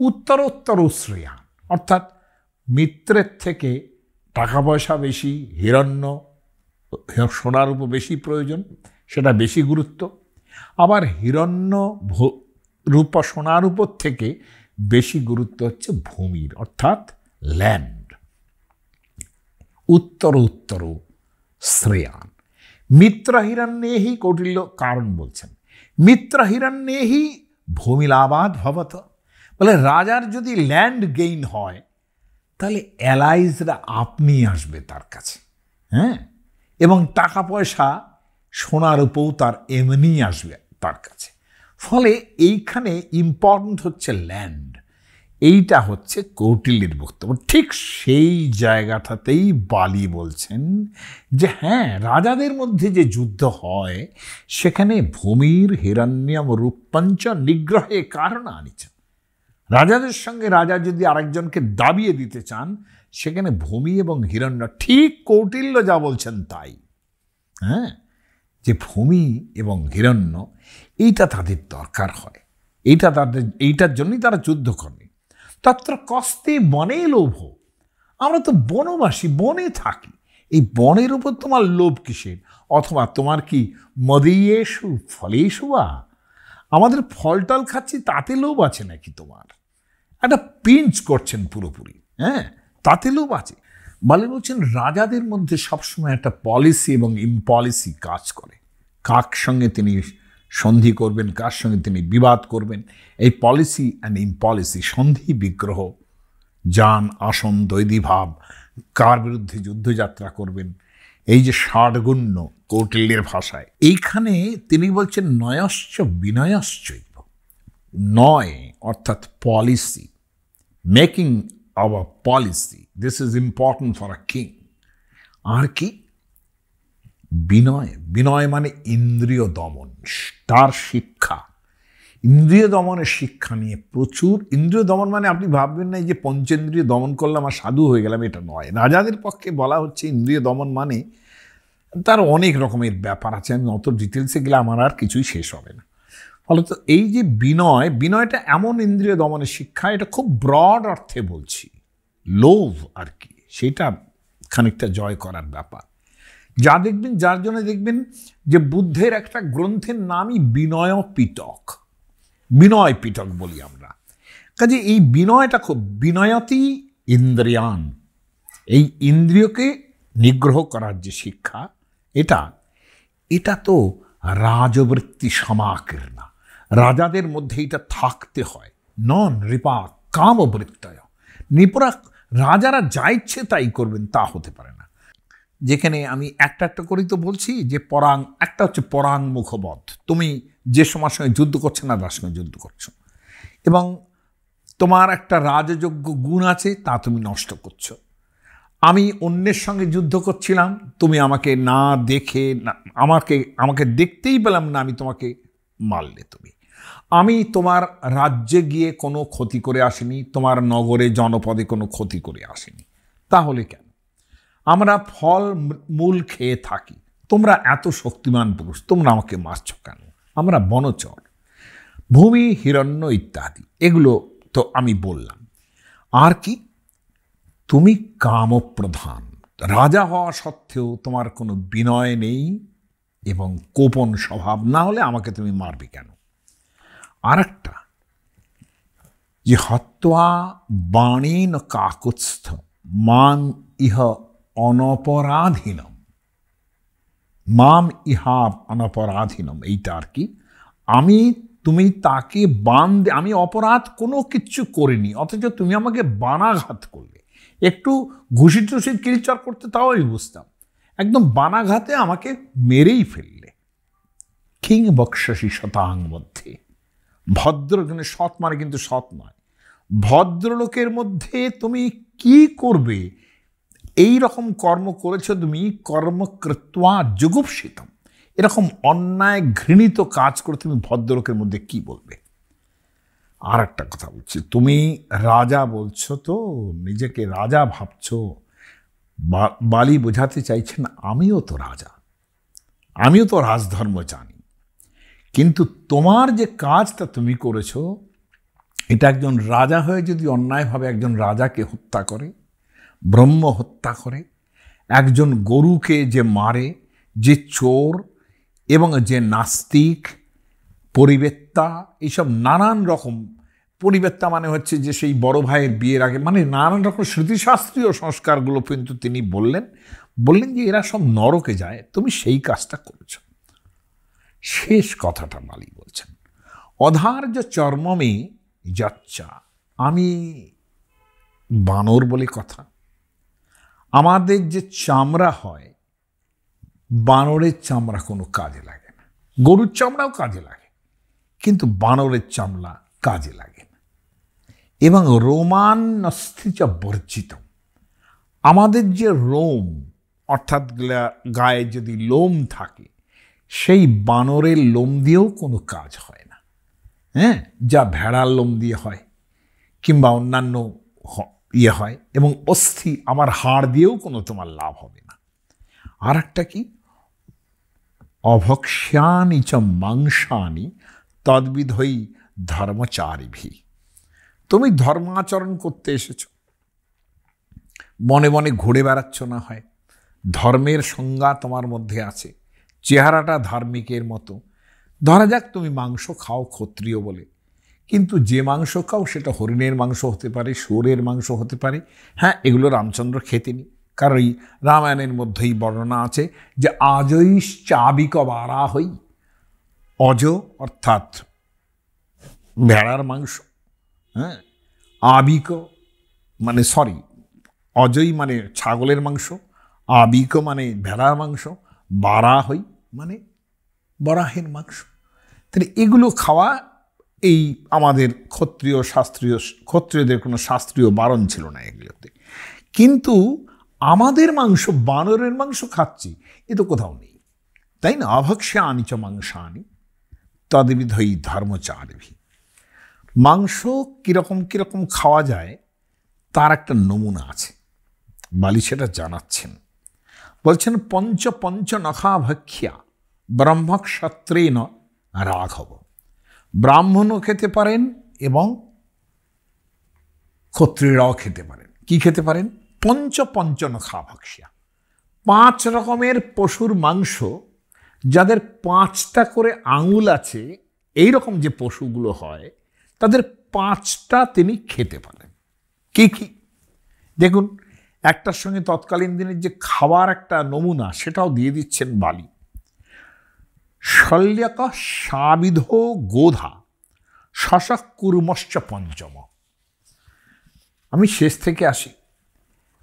উত্তরোত্তর শ্রেয়ান অর্থাৎ মিত্রের থেকে টাকা পয়সা বেশি, হিরণ্য, সোনার উপর বেশি প্রয়োজন, সেটা বেশি গুরুত্ব। আবার হিরণ্য রূপ সোনার উপর থেকে বেশি গুরুত্ব হচ্ছে ভূমির, অর্থাৎ ল্যান্ড উত্তর উত্তর শ্রেয়ান মিত্র হিরণ্যেহি কৌটিল্য কারণ বলছেন মিত্র হিরণ্যেহি ভূমিলাবাদ ভবত বলে রাজার যদি ল্যান্ড গেইন হয় তাহলে অ্যালাইজরা আপনি আসবে তার কাছে হ্যাঁ এবং টাকা পয়সা সোনার উপও তার এমনি আসবে তার কাছে ফলে এইখানে ইম্পর্ট্যান্ট হচ্ছে ল্যান্ড এইটা হচ্ছে কৌটিল্যের বক্তব্য। ঠিক সেই জায়গাটাতেই বালি বলছেন যে হ্যাঁ রাজাদের মধ্যে যে যুদ্ধ হয়, সেখানে ভূমির হিরণ্যম রূপঞ্চ নিগ্রহে কারণ আনিছেন রাজাদের সঙ্গে রাজা যদি আরেকজনকে দাবিয়ে দিতে চান, সেখানে ভূমি এবং হিরণ্য ঠিক কৌটিল্য যা বলছেন তাই। হ্যাঁ যে ভূমি এবং হিরণ্য, এইটা তাদের দরকার হয়। এইটা তাদের, এইটার জন্যই তারা যুদ্ধ করে। তত্র কস্তে বনে লোভ। আমরা তো বনবাসী, বনে থাকি। এই বনের উপর তোমার লোভ কিসের? অথবা তোমার কি মদিয়েশু, ফলেশু বা? আমাদের ফলটল খাচ্ছি, তাতে লোভ আছে নাকি তোমার? একটা পিঞ্চ করছেন পুরোপুরি হ্যাঁ? তাতে লোভ আছে। বলে বলছেন, রাজাদের মধ্যে সবসময় একটা পলিসি এবং ইমপলিসি কাজ করে। কাক সঙ্গে তিনি সন্ধি করবেন, কার সঙ্গে তিনি বিবাদ করবেন? এই পলিসি অ্যান্ড ইমপলিসি সন্ধি বিগ্রহ, যান, আসন, দৈদীভাব, কার বিরুদ্ধে যুদ্ধযাত্রা করবেন? এই যে ষাটগুণ্য কৌটিল্যের ভাষায়, এইখানে তিনি বলছেন নয়শ্চ বিনয়শ্চৈব। নয় অর্থাৎ policy making our policy this is important for a king আর কি? বিনয় বিনয় মানে ইন্দ্রিয় দমন, তার শিক্ষা। ইন্দ্রিয় দমনের শিক্ষা নিয়ে প্রচুর, ইন্দ্রিয় দমন মানে আপনি ভাববেন না যে পঞ্চেন্দ্রিয় দমন করলাম আর সাধু হয়ে গেলাম, এটা নয়। রাজাদের পক্ষে বলা হচ্ছে ইন্দ্রিয় দমন মানে তার অনেক রকমের ব্যাপার আছে, আমি অত ডিটেলসে গেলে আমার আর কিছুই শেষ হবে না। ফলত এই যে বিনয়, বিনয়টা এমন ইন্দ্রিয় দমনের শিক্ষা, এটা খুব ব্রড অর্থে বলছি। লোভ আর কি, সেটা খানিকটা জয় করার ব্যাপার। যা দেখবেন, যার জন্য দেখবেন যে বুদ্ধের একটা গ্রন্থের নামই বিনয় পিটক। বিনয় পিটক বলি আমরা। কাজে এই বিনয়টা খুব, বিনয়তি ইন্দ্রিয়ান। এই ইন্দ্রিয়কে নিগ্রহ করার যে শিক্ষা, এটা এটা তো রাজবৃত্তি সমাকীর্ণা রাজাদের মধ্যে এটা থাকতে হয়। নন রিপা কামবৃত্তয়। নিপরা রাজারা যা ইচ্ছে তাই করবেন, তা হতে পারে না। যেখানে আমি একটা একটা করেই তো বলছি যে পরাং, একটা হচ্ছে পরাং মুখবধ। তুমি যে সময়ের সঙ্গে যুদ্ধ করছ না তার সঙ্গে যুদ্ধ করছ। এবং তোমার একটা রাজযোগ্য গুণ আছে, তা তুমি নষ্ট করছ। আমি অন্যের সঙ্গে যুদ্ধ করছিলাম, তুমি আমাকে না দেখে, না, আমাকে আমাকে দেখতেই পেলাম না, আমি তোমাকে মারলে তুমি। আমি তোমার রাজ্যে গিয়ে কোনো ক্ষতি করে আসিনি, তোমার নগরে, জনপদে কোনো ক্ষতি করে আসিনি। তাহলে কেন? আমরা ফল মূল খেয়ে থাকি। তোমরা এত শক্তিমান পুরুষ, তোমরা আমাকে মারছ কেন? আমরা বনচর। ভূমি, হিরণ্য ইত্যাদি, এগুলো তো আমি বললাম। আর কি? তুমি কামপ্রধান। রাজা হওয়া সত্ত্বেও তোমার কোনো বিনয় নেই এবং কোপন স্বভাব, না হলে আমাকে তুমি মারবে কেন? আর একটা যে হত্বা বাণীন কাকুৎস্থ, মান ইহ অনপরাধীনম মাম ইহা অনপরাধীনম এইটা আর কি। আমি, তুমি তাকে বান আমি অপরাধ কোনো কিচ্ছু করিনি, অথচ তুমি আমাকে বানাঘাত করলে। একটু ঘুষি টুসি কিলচার করতে তাও আমি বুঝতাম। একদম বানাঘাতে আমাকে মেরেই ফেললে। কিং বক্ষসী শতাং মধ্যে। ভদ্র কিন্তু সৎ মানে কিন্তু সৎ নয়। ভদ্রলোকের মধ্যে তুমি কি করবে? এই রকম কর্ম করেছ তুমি কর্মকৃত্বা যুগুপসিতম। এরকম অন্যায় ঘৃণিত কাজ করে তুমি ভদ্রলোকের মধ্যে কি বলবে? আর একটা কথা বলছি, তুমি রাজা বলছো তো, নিজেকে রাজা ভাবছ বালি বোঝাতে চাইছেন, আমিও তো রাজা, আমিও তো রাজধর্ম জানি। কিন্তু তোমার যে কাজটা তুমি করেছ, এটা একজন রাজা হয়ে যদি অন্যায়ভাবে একজন রাজাকে হত্যা করে ব্রহ্ম হত্যা করে, একজন গরুকে যে মারে, যে চোর এবং যে নাস্তিক, পরিবেত্তা এইসব নানান রকম। পরিবেত্তা মানে হচ্ছে যে সেই বড় ভাইয়ের বিয়ের আগে মানে নানান রকম স্মৃতিশাস্ত্রীয় সংস্কারগুলো কিন্তু তিনি বললেন। বললেন যে এরা সব নরকে যায়, তুমি সেই কাজটা করেছ। শেষ কথাটা মালি বলছেন, অধার্য চর্মমে যাচ্চা, আমি বানর বলে কথা আমাদের যে চামড়া হয়, বানরের চামড়া কোনো কাজে লাগে না। গরুর চামড়াও কাজে লাগে, কিন্তু বানরের চামড়া কাজে লাগে না। এবং রোমান নস্থিচ বর্জিত। আমাদের যে রোম, অর্থাৎ গায়ে যদি লোম থাকে, সেই বানরের লোম দিয়েও কোনো কাজ হয় না। হ্যাঁ? যা ভেড়ার লোম দিয়ে হয়, কিংবা অন্যান্য ইয়ে হয় এবং অস্থি আমার হাড় দিয়েও কোনো তোমার লাভ হবে না। আর একটা কি? অভক্ষ্যানি চ মাংসানি তদ্বিধই ধর্মচারীভি। তুমি ধর্মাচরণ করতে এসেছ। মনে মনে ঘুরে বেড়াচ্ছ না হয়। ধর্মের সংজ্ঞা তোমার মধ্যে আছে। চেহারাটা ধার্মিকের মতো। ধরা যাক তুমি মাংস খাও ক্ষত্রিয় বলে। কিন্তু যে মাংস খাও, সেটা হরিণের মাংস হতে পারে সুরের মাংস হতে পারে। হ্যাঁ এগুলো রামচন্দ্র খেতেনি কারণ এই রামায়ণের মধ্যেই বর্ণনা আছে যে, আজই চাবিক বারা হই। অজ অর্থাৎ ভেড়ার মাংস। হ্যাঁ আবিক মানে সরি অজই মানে ছাগলের মাংস, আবিক মানে ভেড়ার মাংস, বারা হই মানে বরাহের মাংস। তাহলে এগুলো খাওয়া এই আমাদের ক্ষত্রিয় শাস্ত্রীয়, ক্ষত্রিয়দের কোনো শাস্ত্রীয় বারণ ছিল না এগুলোতে কিন্তু আমাদের মাংস, বানরের মাংস খাচ্ছি, এ তো কোথাও নেই। তাই না? অভক্ষ্যা আনিচ মাংস মাংসানি তদবিধই ধর্মচারভি। মাংস কীরকম কীরকম খাওয়া যায়, তার একটা নমুনা আছে। বালি সেটা জানাচ্ছেন। বলছেন, পঞ্চ পঞ্চ নখাভক্ষা ব্রহ্মক্ষত্রেণ রাঘব। ব্রাহ্মণও খেতে পারেন এবং ক্ষত্রিয়রাও খেতে পারেন। কি খেতে পারেন? পঞ্চ পঞ্চ নখাভক্ষা পাঁচ রকমের পশুর মাংস, যাদের পাঁচটা করে আঙুল আছে এই রকম যে পশুগুলো হয়, তাদের পাঁচটা তিনি খেতে পারেন। কি কি? দেখুন, একটার সঙ্গে তৎকালীন দিনের যে খাওয়ার একটা নমুনা, সেটাও দিয়ে দিচ্ছেন বালি। শল্যক সাবিধ গোধা শশক কুর্মশ্চ পঞ্চম। আমি শেষ থেকে আসি।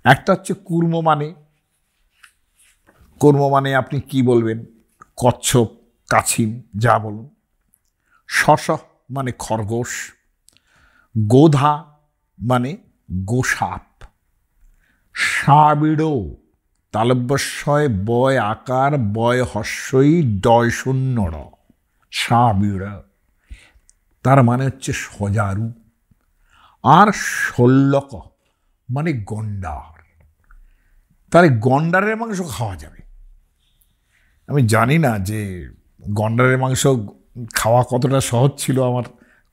একটা হচ্ছে কুর্ম মানে। কর্ম মানে আপনি কি বলবেন? কচ্ছপ, কাছিম, যা বলুন। শশ মানে খরগোশ। গোধা মানে গোসাপ। সাবিড়ো তালব্যস্বয় বয় আকার বয় হস্যই ডয় শূন্য র তার মানে হচ্ছে সজারু। আর ষোল্লক মানে গন্ডার। তাহলে গন্ডারের মাংস খাওয়া যাবে। আমি জানি না যে গন্ডারের মাংস খাওয়া কতটা সহজ ছিল, আমার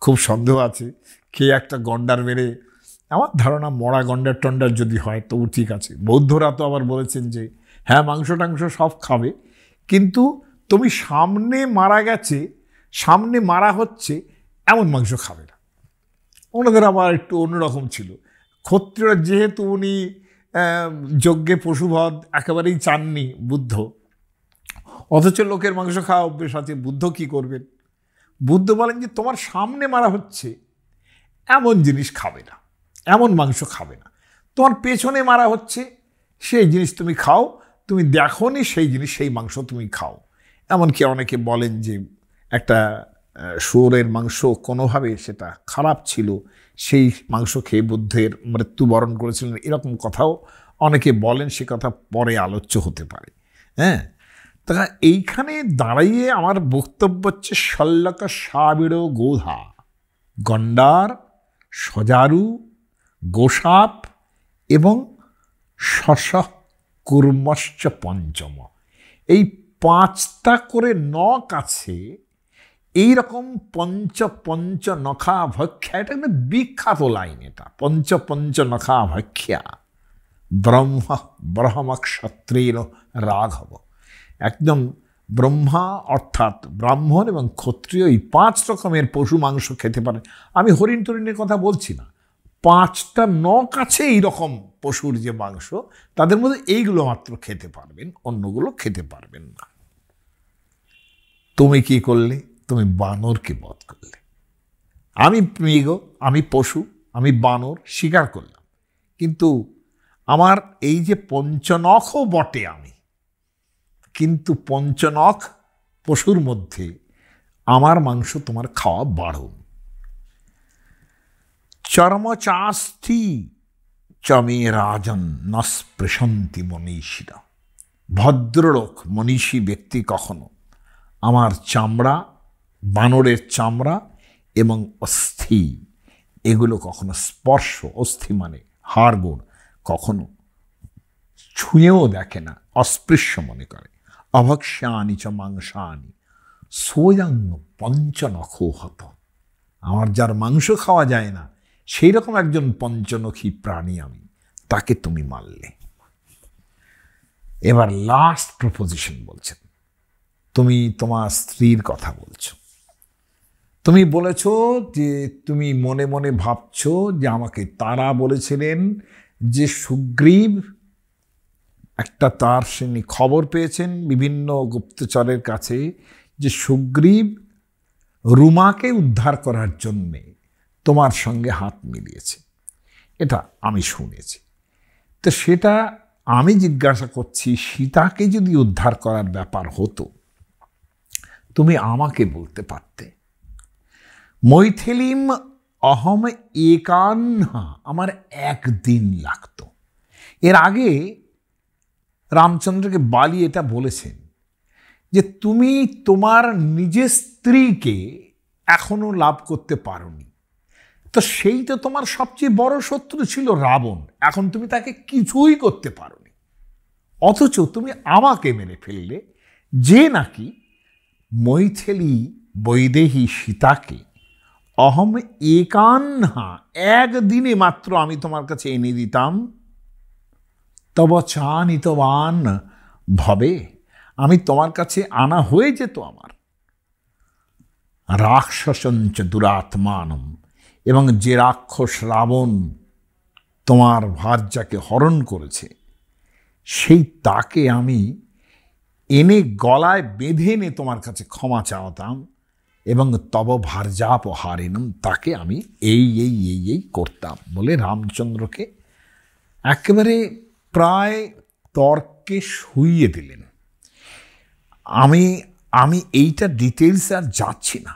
খুব সন্দেহ আছে। কে একটা গন্ডার মেরে আমার ধারণা মরা গন্ডার টন্ডার যদি হয়, তবু ঠিক আছে। বৌদ্ধরা তো আবার বলেছেন যে হ্যাঁ মাংস টাংস সব খাবে, কিন্তু তুমি সামনে মারা গেছে, সামনে মারা হচ্ছে, এমন মাংস খাবে না। ওনাদের আবার একটু অন্যরকম ছিল। ক্ষত্রিয়রা যেহেতু উনি যজ্ঞে পশুভদ একেবারেই চাননি বুদ্ধ, অথচ লোকের মাংস খাওয়া অভ্যেস আছে, বুদ্ধ কি করবেন? বুদ্ধ বলেন যে, তোমার সামনে মারা হচ্ছে, এমন জিনিস খাবে না। এমন মাংস খাবে না। তোমার পেছনে মারা হচ্ছে, সেই জিনিস তুমি খাও, তুমি দেখো নি সেই জিনিস, সেই মাংস তুমি খাও। এমনকি অনেকে বলেন যে একটা শুয়োরের মাংস কোনোভাবে সেটা খারাপ ছিল, সেই মাংস খেয়ে বুদ্ধের মৃত্যুবরণ করেছিলেন এরকম কথাও অনেকে বলেন, সে কথা পরে আলোচ্য হতে পারে। হ্যাঁ? তা এইখানে দাঁড়িয়ে আমার বক্তব্য হচ্ছে শল্যকা সাবিড় গোধা, গন্ডার, সজারু গোসাপ এবং শশ কুর্মশ্চ পঞ্চম। এই পাঁচটা করে নখ আছে, এইরকম পঞ্চ পঞ্চ নখা ভক্ষা, এটা কিন্তু বিখ্যাত লাইন এটা, পঞ্চ পঞ্চ নখা ভক্ষা। ব্রহ্ম ব্রহ্মক্ষত্রের রাঘব। একদম ব্রহ্মা অর্থাৎ ব্রাহ্মণ এবং ক্ষত্রিয় এই পাঁচ রকমের পশু মাংস খেতে পারে। আমি হরিণ তরিণের কথা বলছি না। পাঁচটা নখ আছে এইরকম পশুর যে মাংস, তাদের মধ্যে এইগুলো মাত্র খেতে পারবেন, অন্যগুলো খেতে পারবেন না। তুমি কি করলে? তুমি বানরকে বধ করলে। আমি মৃগ, আমি পশু, আমি বানর স্বীকার করলাম। কিন্তু আমার এই যে পঞ্চনখও বটে আমি, কিন্তু পঞ্চনখ পশুর মধ্যে আমার মাংস তোমার খাওয়া বাড়ুন। চর্মচাস্তি চমে রাজন নস্পৃশন্তি মনীষীরা ভদ্রলোক মনীষী ব্যক্তি কখনো আমার চামড়া বানরের চামড়া এবং অস্থি এগুলো কখনো স্পর্শ অস্থি মানে হাড়গোড় কখনো ছুঁয়েও দেখে না অস্পৃশ্য মনে করে অভক্ষ্যানি চ মাংসানি সোয়াঙ্গ পঞ্চনখো হত আমার যার মাংস খাওয়া যায় না সেই রকম একজন পঞ্চনখী প্রাণী আমি, তাকে তুমি মারলে। এবার লাস্ট প্রপোজিশন বলছেন। তুমি তোমার স্ত্রীর কথা বলছো। তুমি বলেছ যে, তুমি মনে মনে ভাবছ যে আমাকে তারা বলেছিলেন যে সুগ্রীব একটা তার শ্রেণি খবর পেয়েছেন বিভিন্ন গুপ্তচরের কাছে যে সুগ্রীব রুমাকে উদ্ধার করার জন্যে তোমার সঙ্গে হাত মিলিয়েছে। এটা আমি শুনেছি। তো সেটা আমি জিজ্ঞাসা করছি, সীতাকে যদি উদ্ধার করার ব্যাপার হতো, তুমি আমাকে বলতে পারতে? মৈথিলিম অহম একান্হা আমার একদিন লাগতো। এর আগে রামচন্দ্রকে বালি এটা বলেছেন যে, তুমি তোমার নিজের স্ত্রীকে এখনও লাভ করতে পারোনি। তো সেই তো তোমার সবচেয়ে বড় শত্রু ছিল রাবণ। এখন তুমি তাকে কিছুই করতে পারোনি। অথচ তুমি আমাকে মেরে ফেললে, যে নাকি মৈথিলী বৈদেহী সীতাকে অহম একান্হা একদিনে মাত্র আমি তোমার কাছে এনে দিতাম। তব চানিতবান ভবে, আমি তোমার কাছে আনা হয়ে যেত আমার। রাক্ষসঞ্চ দুরাত্মানম এবং যে রাক্ষস রাবণ তোমার ভার্যাকে হরণ করেছে, সেই তাকে আমি এনে গলায় বেঁধে এনে তোমার কাছে ক্ষমা চাওয়াতাম এবং তব ভার্যাপ হারিনম তাকে আমি এই এই এই এই করতাম বলে রামচন্দ্রকে একেবারে প্রায় তর্কে শুইয়ে দিলেন। আমি আমি এইটা ডিটেলস আর যাচ্ছি না।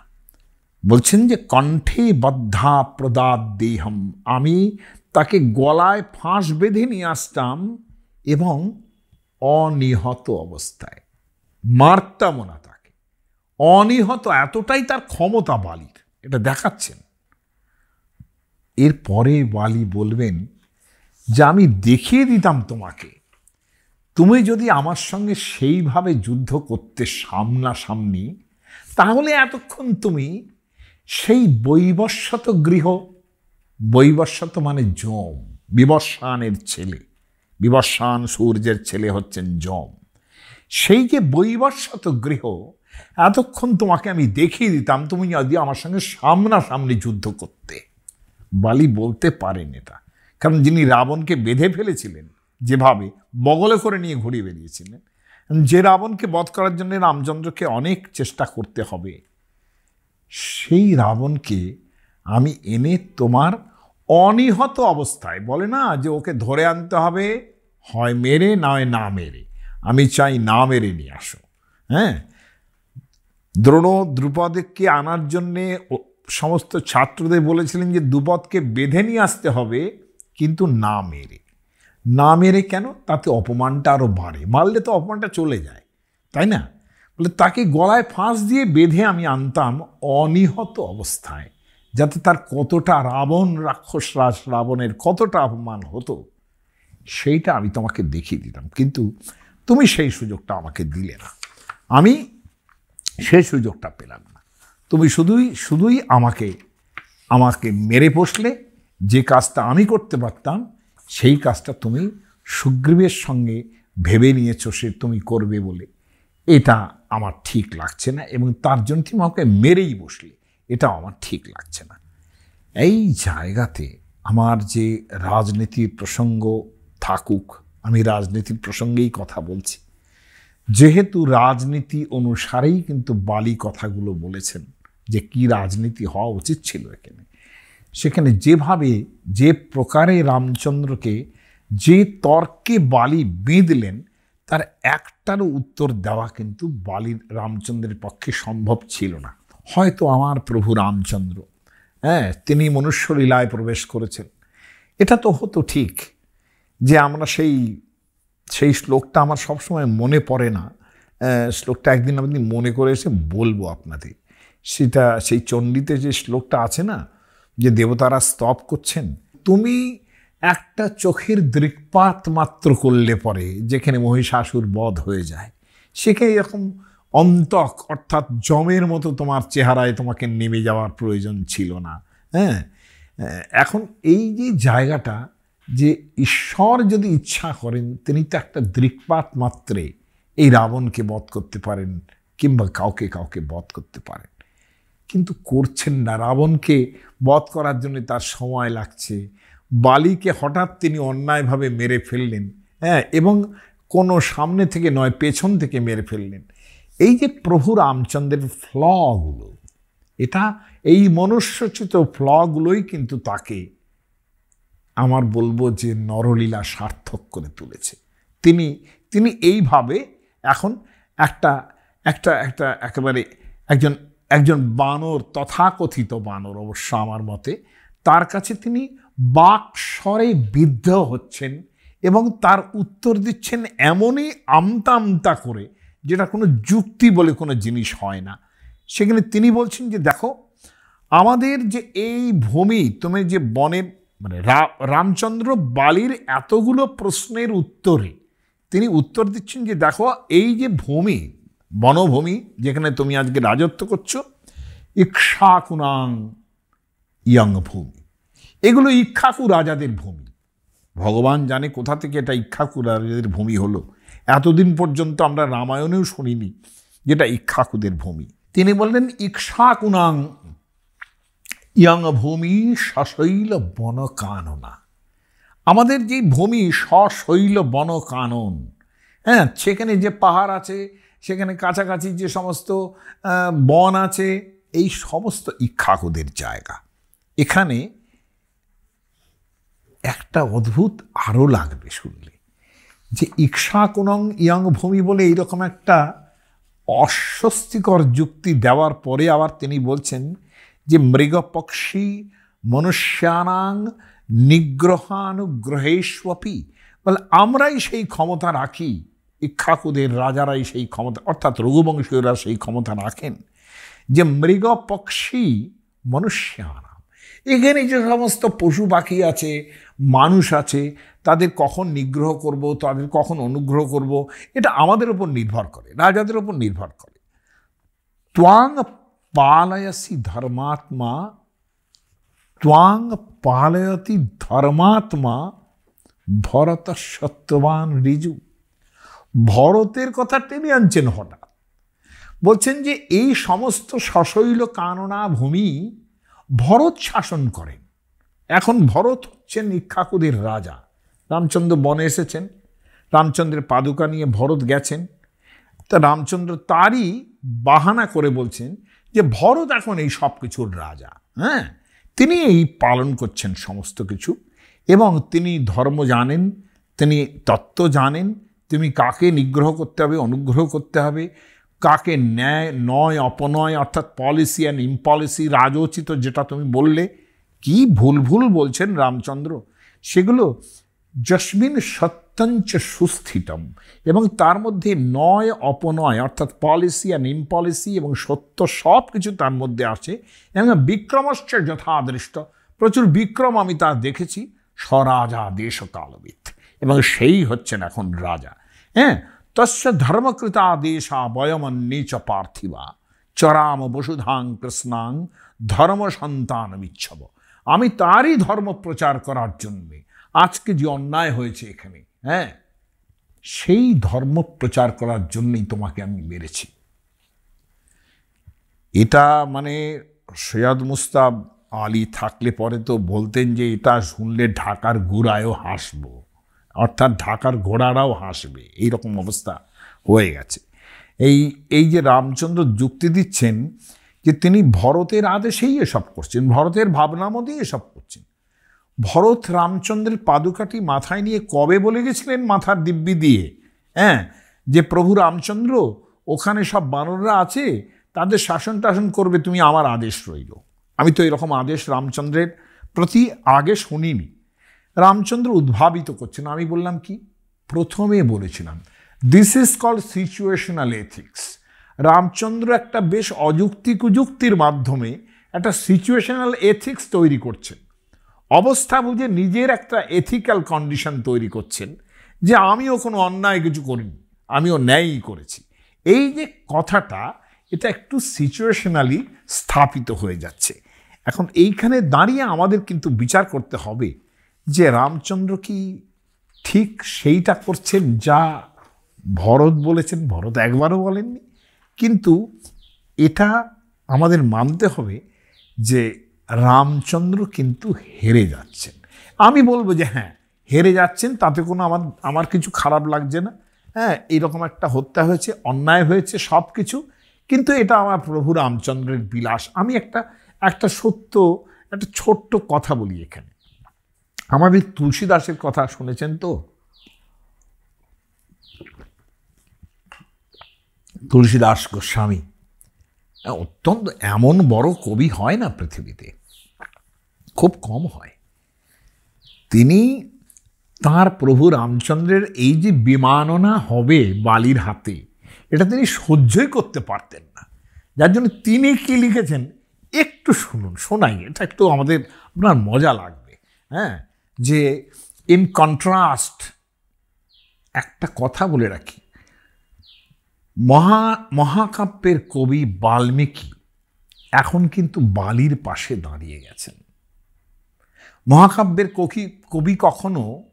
বলছেন যে কণ্ঠে বদ্ধা প্রদাত দেহম। আমি তাকে গলায় ফাঁস বেঁধে নিয়ে আসতাম এবং অনিহত অবস্থায় মারতাম না তাকে। অনিহত এতটাই তার ক্ষমতা বালির, এটা দেখাচ্ছেন। এরপরে বালি বলবেন যে, আমি দেখিয়ে দিতাম তোমাকে। তুমি যদি আমার সঙ্গে সেইভাবে যুদ্ধ করতে সামনাসামনি, তাহলে এতক্ষণ তুমি সেই বৈবস্বত গৃহ বৈবস্বত মানে জম বিবস্বানের ছেলে। বিবস্বান সূর্যের ছেলে হচ্ছেন জম। সেই যে বৈবস্বত গৃহ, এতক্ষণ তোমাকে আমি দেখিয়ে দিতাম, তুমি যদি আমার সঙ্গে সামনাসামনি যুদ্ধ করতে। বালি বলতে পারেন এটা। কারণ যিনি রাবণকে বেঁধে ফেলেছিলেন, যেভাবে বগলে করে নিয়ে ঘুরিয়ে বেরিয়েছিলেন যে রাবণকে বধ করার জন্য রামচন্দ্রকে অনেক চেষ্টা করতে হবে। সেই রাবণকে আমি এনে তোমার অনিহত অবস্থায়, বলে না যে ওকে ধরে আনতে হবে? হয় মেরে, নয় না মেরে। আমি চাই না মেরে নিয়ে আসো। হ্যাঁ? দ্রোণ দ্রুপদকে আনার জন্যে সমস্ত ছাত্রদের বলেছিলেন যে দ্রুপদকে বেঁধে নিয়ে আসতে হবে, কিন্তু না মেরে। না মেরে কেন? তাতে অপমানটা আরও বাড়ে। মারলে তো অপমানটা চলে যায়, তাই না? বলে, তাকে গলায় ফাঁস দিয়ে বেঁধে আমি আনতাম অনিহত অবস্থায়, যাতে তার কতটা রাবণ রাক্ষস রাজ রাবণের কতটা অপমান হতো, সেইটা আমি তোমাকে দেখিয়ে দিতাম কিন্তু তুমি সেই সুযোগটা আমাকে দিলে না। আমি সেই সুযোগটা পেলাম না। তুমি শুধুই শুধুই আমাকে আমাকে মেরে বসলে যে কাজটা আমি করতে পারতাম, সেই কাজটা তুমি সুগ্রীবের সঙ্গে ভেবে নিয়েছো, সে তুমি করবে বলে। এটা আমার ঠিক লাগছে না এবং তার জন্য তুমি আমাকে মেরেই বসলে। এটা আমার ঠিক লাগছে না। এই জায়গাতে আমার যে রাজনীতির প্রসঙ্গ থাকুক, আমি রাজনীতির প্রসঙ্গেই কথা বলছি। যেহেতু রাজনীতি অনুসারেই কিন্তু বালি কথাগুলো বলেছেন যে কি রাজনীতি হওয়া উচিত ছিল এখানে। সেখানে যেভাবে যে প্রকারে রামচন্দ্রকে যে তর্কে বালি বেঁধলেন তার একটারও উত্তর দেওয়া কিন্তু বালির রামচন্দ্রের পক্ষে সম্ভব ছিল না। হয়তো আমার প্রভু রামচন্দ্র। হ্যাঁ তিনি মনুষ্য লীলায় প্রবেশ করেছেন। এটা তো হতো ঠিক যে আমরা সেই সেই শ্লোকটা আমার সবসময় মনে পড়ে না। শ্লোকটা একদিন আপনি মনে করে এসে বলব আপনাদের। সেটা, সেই চণ্ডীতে যে শ্লোকটা আছে না, যে দেবতারা স্তব করছেন, তুমি একটা চোখের দৃকপাত মাত্র করলে পরে যেখানে মহিষাসুর বধ হয়ে যায়, সেখানে এরকম অন্তক অর্থাৎ জমের মতো তোমার চেহারায় তোমাকে নেমে যাওয়ার প্রয়োজন ছিল না। হ্যাঁ? এখন এই যে জায়গাটা যে ঈশ্বর যদি ইচ্ছা করেন, তিনি তো একটা দৃকপাত মাত্রে এই রাবণকে বধ করতে পারেন কিংবা কাউকে কাউকে বধ করতে পারেন। কিন্তু করছেন না। রাবণকে বধ করার জন্য তার সময় লাগছে। বালিকে হঠাৎ তিনি অন্যায়ভাবে মেরে ফেললেন হ্যাঁ এবং কোনো সামনে থেকে নয়, পেছন থেকে মেরে ফেললেন। এই যে প্রভু রামচন্দ্রের ফ্লগুলো, এটা এই মনুষ্যচিত ফ্লগুলোই কিন্তু তাকে, আমার বলব যে নরলীলা সার্থক করে তুলেছে। তিনি তিনি এইভাবে এখন একটা একটা একটা একেবারে একজন একজন বানর, তথাকথিত বানর অবশ্য আমার মতে, তার কাছে তিনি বাকস্বরে বিদ্ধ হচ্ছেন এবং তার উত্তর দিচ্ছেন এমনই আমতা আমতা করে, যেটা কোনো যুক্তি বলে কোনো জিনিস হয় না। সেখানে তিনি বলছেন যে, দেখো, আমাদের যে এই ভূমি, তুমি যে বনে মানে রামচন্দ্র বালির এতগুলো প্রশ্নের উত্তরে তিনি উত্তর দিচ্ছেন যে, দেখো, এই যে ভূমি, বনভূমি, যেখানে তুমি আজকে রাজত্ব করছ, ইক্ষাকুনাং ইয়ং ভূমি। এগুলো ইক্ষাকু রাজাদের ভূমি। ভগবান জানে কোথা থেকে এটা ইক্ষাকু রাজাদের ভূমি হলো। এতদিন পর্যন্ত আমরা রামায়ণেও শুনিনি যেটা ইক্ষাকুদের ভূমি। তিনি বললেন, ইক্ষাকুনাং ইয়ং ভূমি সশৈল বনকাননা আমাদের যে ভূমি সশৈল বনকানন হ্যাঁ সেখানে যে পাহাড় আছে, সেখানে কাছাকাছি যে সমস্ত বন আছে, এই সমস্ত ইক্ষাকুদের জায়গা। এখানে একটা অদ্ভুত আরও লাগবে শুনলে। যে ইক্ষাকুনং ইয়ং ভূমি বলে এইরকম একটা অস্বস্তিকর যুক্তি দেওয়ার পরে আবার তিনি বলছেন যে মৃগপক্ষী মনুষ্যানাং নিগ্রহানুগ্রহেশ্বপি বলে আমরাই সেই ক্ষমতা রাখি ইক্ষাকুদের রাজারাই সেই ক্ষমতা, অর্থাৎ রঘুবংশীয়রা সেই ক্ষমতা রাখেন। যে মৃগ পক্ষী মনুষ্যানাম এখানে যে সমস্ত পশু পাখি আছে, মানুষ আছে, তাদের কখন নিগ্রহ করব, তাদের কখন অনুগ্রহ করব, এটা আমাদের ওপর নির্ভর করে, রাজাদের ওপর নির্ভর করে। ত্বাং পালয়সি ধর্মাত্মা, ত্বাং পালয়তি ধর্মাত্মা ভরত সত্যবান রিজু। ভরতের কথা টেনে আনছেন হঠাৎ। বলছেন যে এই সমস্ত সশৈল কাননা ভূমি ভরত শাসন করেন। এখন ভরত হচ্ছেন ইক্ষাকুদের রাজা। রামচন্দ্র বনে এসেছেন। রামচন্দ্রের পাদুকা নিয়ে ভরত গেছেন। তা রামচন্দ্র তারই বাহানা করে বলছেন যে, ভরত এখন এই সব কিছুর রাজা। হ্যাঁ তিনি এই পালন করছেন সমস্ত কিছু এবং তিনি ধর্ম জানেন, তিনি তত্ত্ব জানেন তুমি কাকে নিগ্রহ করতে হবে, অনুগ্রহ করতে হবে কাকে ন্যায়, নয়, অপনয়, অর্থাৎ পলিসি অ্যান্ড ইম্পলিসি রাজোচিত যেটা তুমি বললে, কি ভুল ভুল বলছেন রামচন্দ্র? সেগুলো জসমিন সত্যঞ্চ সুস্থিতম। এবং তার মধ্যে নয়, অপনয়, অর্থাৎ পলিসি অ্যান্ড ইম্পলিসি এবং সত্য সব কিছু তার মধ্যে আছে। এবং বিক্রমশ্চ যথাদৃষ্ট। প্রচুর বিক্রম আমি তা দেখেছি, স্বরাজা দেশকালবিদ এবং সেই হচ্ছেন এখন রাজা। হ্যাঁ? তস্য ধর্মকৃতা দেশা বয়মন্যে পার্থিবা চরাম বসুধাং কৃষ্ণাং ধর্ম সন্তান বিচ্ছব আমি তারই ধর্ম প্রচার করার জন্যে আজকে যে অন্যায় হয়েছে এখানে হ্যাঁ সেই ধর্ম প্রচার করার জন্যই তোমাকে আমি মেরেছি। এটা মানে সৈয়দ মুস্তাব আলী থাকলে পরে তো বলতেন যে এটা শুনলে ঢাকার গোড়ায়ও হাসবো। অর্থাৎ ঢাকার ঘোড়ারাও হাসবে। এইরকম অবস্থা হয়ে গেছে। এই এই যে রামচন্দ্র যুক্তি দিচ্ছেন যে তিনি ভরতের আদেশেই এসব করছেন, ভরতের ভাবনা মতেই এসব করছেন। ভরত রামচন্দ্রের পাদুকাটি মাথায় নিয়ে কবে বলে গেছিলেন মাথার দিব্যি দিয়ে? হ্যাঁ যে প্রভু রামচন্দ্র, ওখানে সব বানররা আছে, তাদের শাসন টাসন করবে, তুমি আমার আদেশ রইল। আমি তো এরকম আদেশ রামচন্দ্রের প্রতি আগে শুনিনি। রামচন্দ্র উদ্ভাবিত করছেন। আমি বললাম কি? প্রথমে বলেছিলাম this is call situational ethics Ramchandra একটা বেশ অযুক্তি কুযুক্তির মাধ্যমে একটা সিচুয়েশনাল এথিক্স তৈরি করছেন। অবস্থা বুঝে নিজের একটা এথিক্যাল কন্ডিশন তৈরি করছেন যে আমিও কোনো অন্যায় কিছু করিনি, আমিও ন্যায়ই করেছি। এই যে কথাটা, এটা একটু সিচুয়েশনালি স্থাপিত হয়ে যাচ্ছে। এখন এইখানে দাঁড়িয়ে আমাদের কিন্তু বিচার করতে হবে। যে রামচন্দ্র কি ঠিক সেইটা করছেন যা ভরত বলেছেন, ভরত একবারও বলেননি। কিন্তু এটা আমাদের মানতে হবে যে রামচন্দ্র কিন্তু হেরে যাচ্ছেন। আমি বলব যে হ্যাঁ হেরে যাচ্ছেন, তাতে কোনো আমার আমার কিছু খারাপ লাগছে না। হ্যাঁ এইরকম একটা হত্যা হয়েছে, অন্যায় হয়েছে, সব কিছু। কিন্তু এটা আমার প্রভু রামচন্দ্রের বিলাস। আমি একটা একটা সত্য, একটা ছোট্ট কথা বলি এখানে। আমাদের তুলসীদাসের কথা শুনেছেন তো? তুলসীদাস গোস্বামী। অত্যন্ত এমন বড় কবি হয় না পৃথিবীতে। খুব কম হয়। তিনি তার প্রভু রামচন্দ্রের এই যে বিমাননা হবে বালির হাতে, এটা তিনি সহ্যই করতে পারতেন না। যার জন্য তিনি কি লিখেছেন? একটু শুনুন, শোনাই। এটা একটু আমাদের, আপনার মজা লাগবে। হ্যাঁ? যে ইন কন্ট্রাস্ট একটা কথা বলে রাখি। মহা, মহাকাব্যের কবি বাল্মীকি এখন কিন্তু বালির পাশে দাঁড়িয়ে গেছেন। মহাকাব্যের কবি কবি কখনো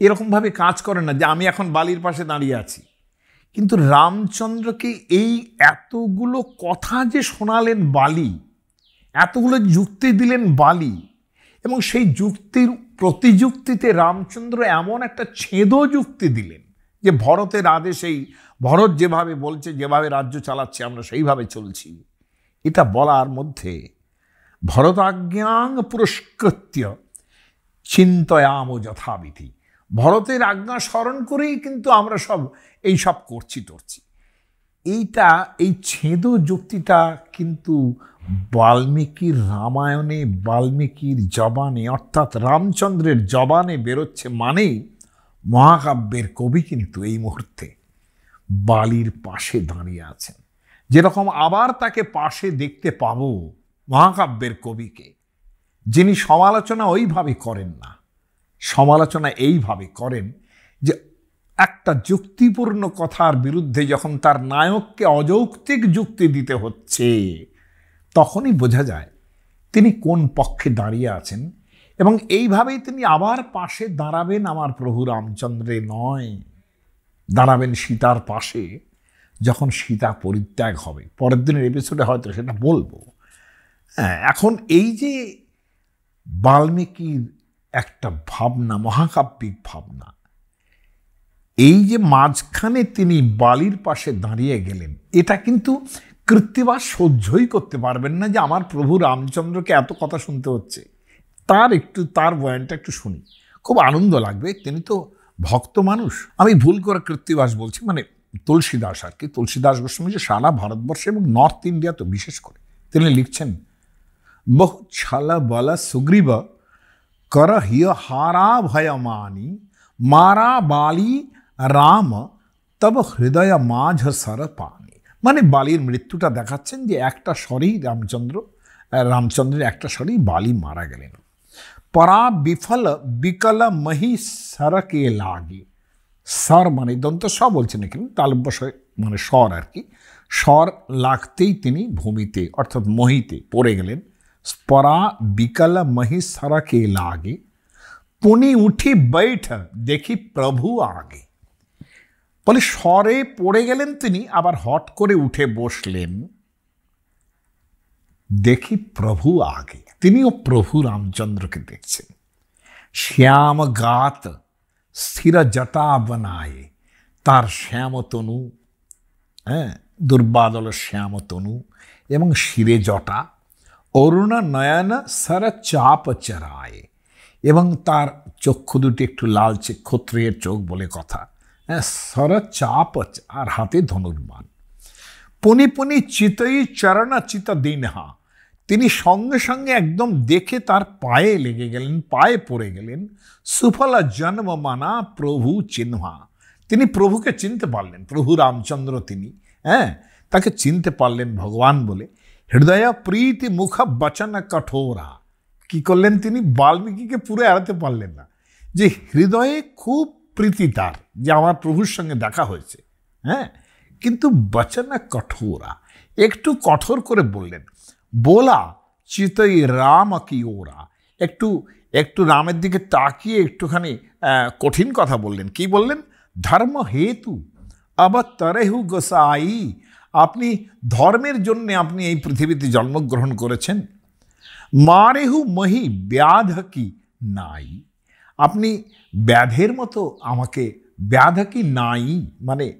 এরকমভাবে কাজ করে না যে আমি এখন বালির পাশে দাঁড়িয়ে আছি। কিন্তু রামচন্দ্রকে এই এতগুলো কথা যে শোনালেন বালি, এতগুলো যুক্তি দিলেন বালি এবং সেই যুক্তির, প্রতিযুক্তিতে রামচন্দ্র এমন একটা ছেদো যুক্তি দিলেন যে ভরতের আদেশেই, ভরত যেভাবে বলছে, যেভাবে রাজ্য চালাচ্ছে, আমরা সেইভাবে চলছি। এটা বলার মধ্যে ভরতাজ্ঞাং পুরস্কৃত্য চিন্তয়াম ও যথাবিধি। ভরতের আজ্ঞা স্মরণ করেই কিন্তু আমরা সব, এই সব করছি টরছি এইটা, এই ছেদ যুক্তিটা কিন্তু বাল্মীকির রামায়ণে, বাল্মীকির জবানে, অর্থাৎ রামচন্দ্রের জবানে বেরোচ্ছে মানেই মহাকাব্যের কবি কিন্তু এই মুহূর্তে বালির পাশে দাঁড়িয়ে আছেন। যেরকম আবার তাকে পাশে দেখতে পাব মহাকাব্যের কবিকে, যিনি সমালোচনা ওইভাবে করেন না। সমালোচনা এইভাবে করেন যে একটা যুক্তিপূর্ণ কথার বিরুদ্ধে যখন তার নায়ককে অযৌক্তিক যুক্তি দিতে হচ্ছে তখনই বোঝা যায় তিনি কোন পক্ষে দাঁড়িয়ে আছেন এবং এইভাবেই তিনি আবার পাশে দাঁড়াবেন আমার প্রভু রামচন্দ্রে নয়। দাঁড়াবেন সীতার পাশে যখন সীতা পরিত্যাগ হবে। পরের দিনের এপিসোডে হয়তো সেটা বলব। হ্যাঁ এখন এই যে বাল্মীকির একটা ভাবনা, মহাকাব্যিক ভাবনা, এই যে মাঝখানে তিনি বালির পাশে দাঁড়িয়ে গেলেন, এটা কিন্তু কৃত্তিবাস সহ্যই করতে পারবেন না যে আমার প্রভু রামচন্দ্রকে এত কথা শুনতে হচ্ছে। তার একটু, তার বয়ানটা একটু শুনি। খুব আনন্দ লাগবে। তিনি তো ভক্ত মানুষ। আমি ভুল করে কৃত্তিবাস বলছি মানে তুলসীদাস আর কি। তুলসীদাস গোস্বামী যে সারা ভারতবর্ষে এবং নর্থ ইন্ডিয়া তো বিশেষ করে। তিনি লিখছেন, বহু ছালা বলা সুগ্রীব কর হিয় হারা ভয়মানি, মারা বালি রাম তব হৃদয় মাঝ সর পানি। মানে বালির মৃত্যুটা দেখাচ্ছেন যে একটা স্বরেই রামচন্দ্র রামচন্দ্রের একটা স্বরেই বালি মারা গেলেন। পরা বিফল বিকল মহি সরকে লাগে। স্বর মানে দন্ত, স বলছেন এখানে, তালব্য মানে স্বর আর কি। স্বর লাগতেই তিনি ভূমিতে, অর্থাৎ মহিতে পড়ে গেলেন। পরা বিকল মহি সরকে লাগে। পুনি উঠি বৈঠ, দেখি প্রভু আগে। বলে স্বরে পড়ে গেলেন তিনি, আবার হট করে উঠে বসলেন। দেখি প্রভু আগে। তিনিও প্রভু রামচন্দ্রকে দেখছেন। শ্যাম গাত স্থির জটা বনায়, তার শ্যামতনু হ্যাঁ দুর্বাদল শ্যামতনু এবং শিরে জটা, অরুণ নয়ন সর চাপ চরায় এবং তার চক্ষু দুটি একটু লালচে ক্ষত্রিয়ের চোখ বলে কথা। সর চাপ আর হাতে ধনুর্বান পুনি পুনি চিতই চরণ চিত দিনহা। তিনি সঙ্গে সঙ্গে একদম দেখে তার পায়ে লেগে গেলেন, পায়ে পড়ে গেলেন। সুফলা জন্ম মানা প্রভু চিহ্না তিনি প্রভুকে চিনতে পারলেন, প্রভু রামচন্দ্র তিনি হ্যাঁ? তাকে চিনতে পারলেন ভগবান বলে। হৃদয় প্রীতি মুখ বচন কঠোরা। কি করলেন তিনি? বাল্মীকিকে পুরো এড়াতে পারলেন না। যে হৃদয়ে খুব প্রীতি তার, যে আমার প্রভুর সঙ্গে দেখা হয়েছে। হ্যাঁ? কিন্তু বচনা কঠোরা একটু কঠোর করে বললেন, বলা, চিতই রাম কি ওরা? একটু একটু রামের দিকে তাকিয়ে একটুখানি কঠিন কথা বললেন। কি বললেন? ধর্ম হেতু আবার তরেহু গোসাই। আপনি ধর্মের জন্যে আপনি এই পৃথিবীতে জন্মগ্রহণ করেছেন। মারেহু মহি ব্যাধ কি নাই? আপনি ব্যাধের মতো আমাকে, ব্যাধা কি নাই? মানে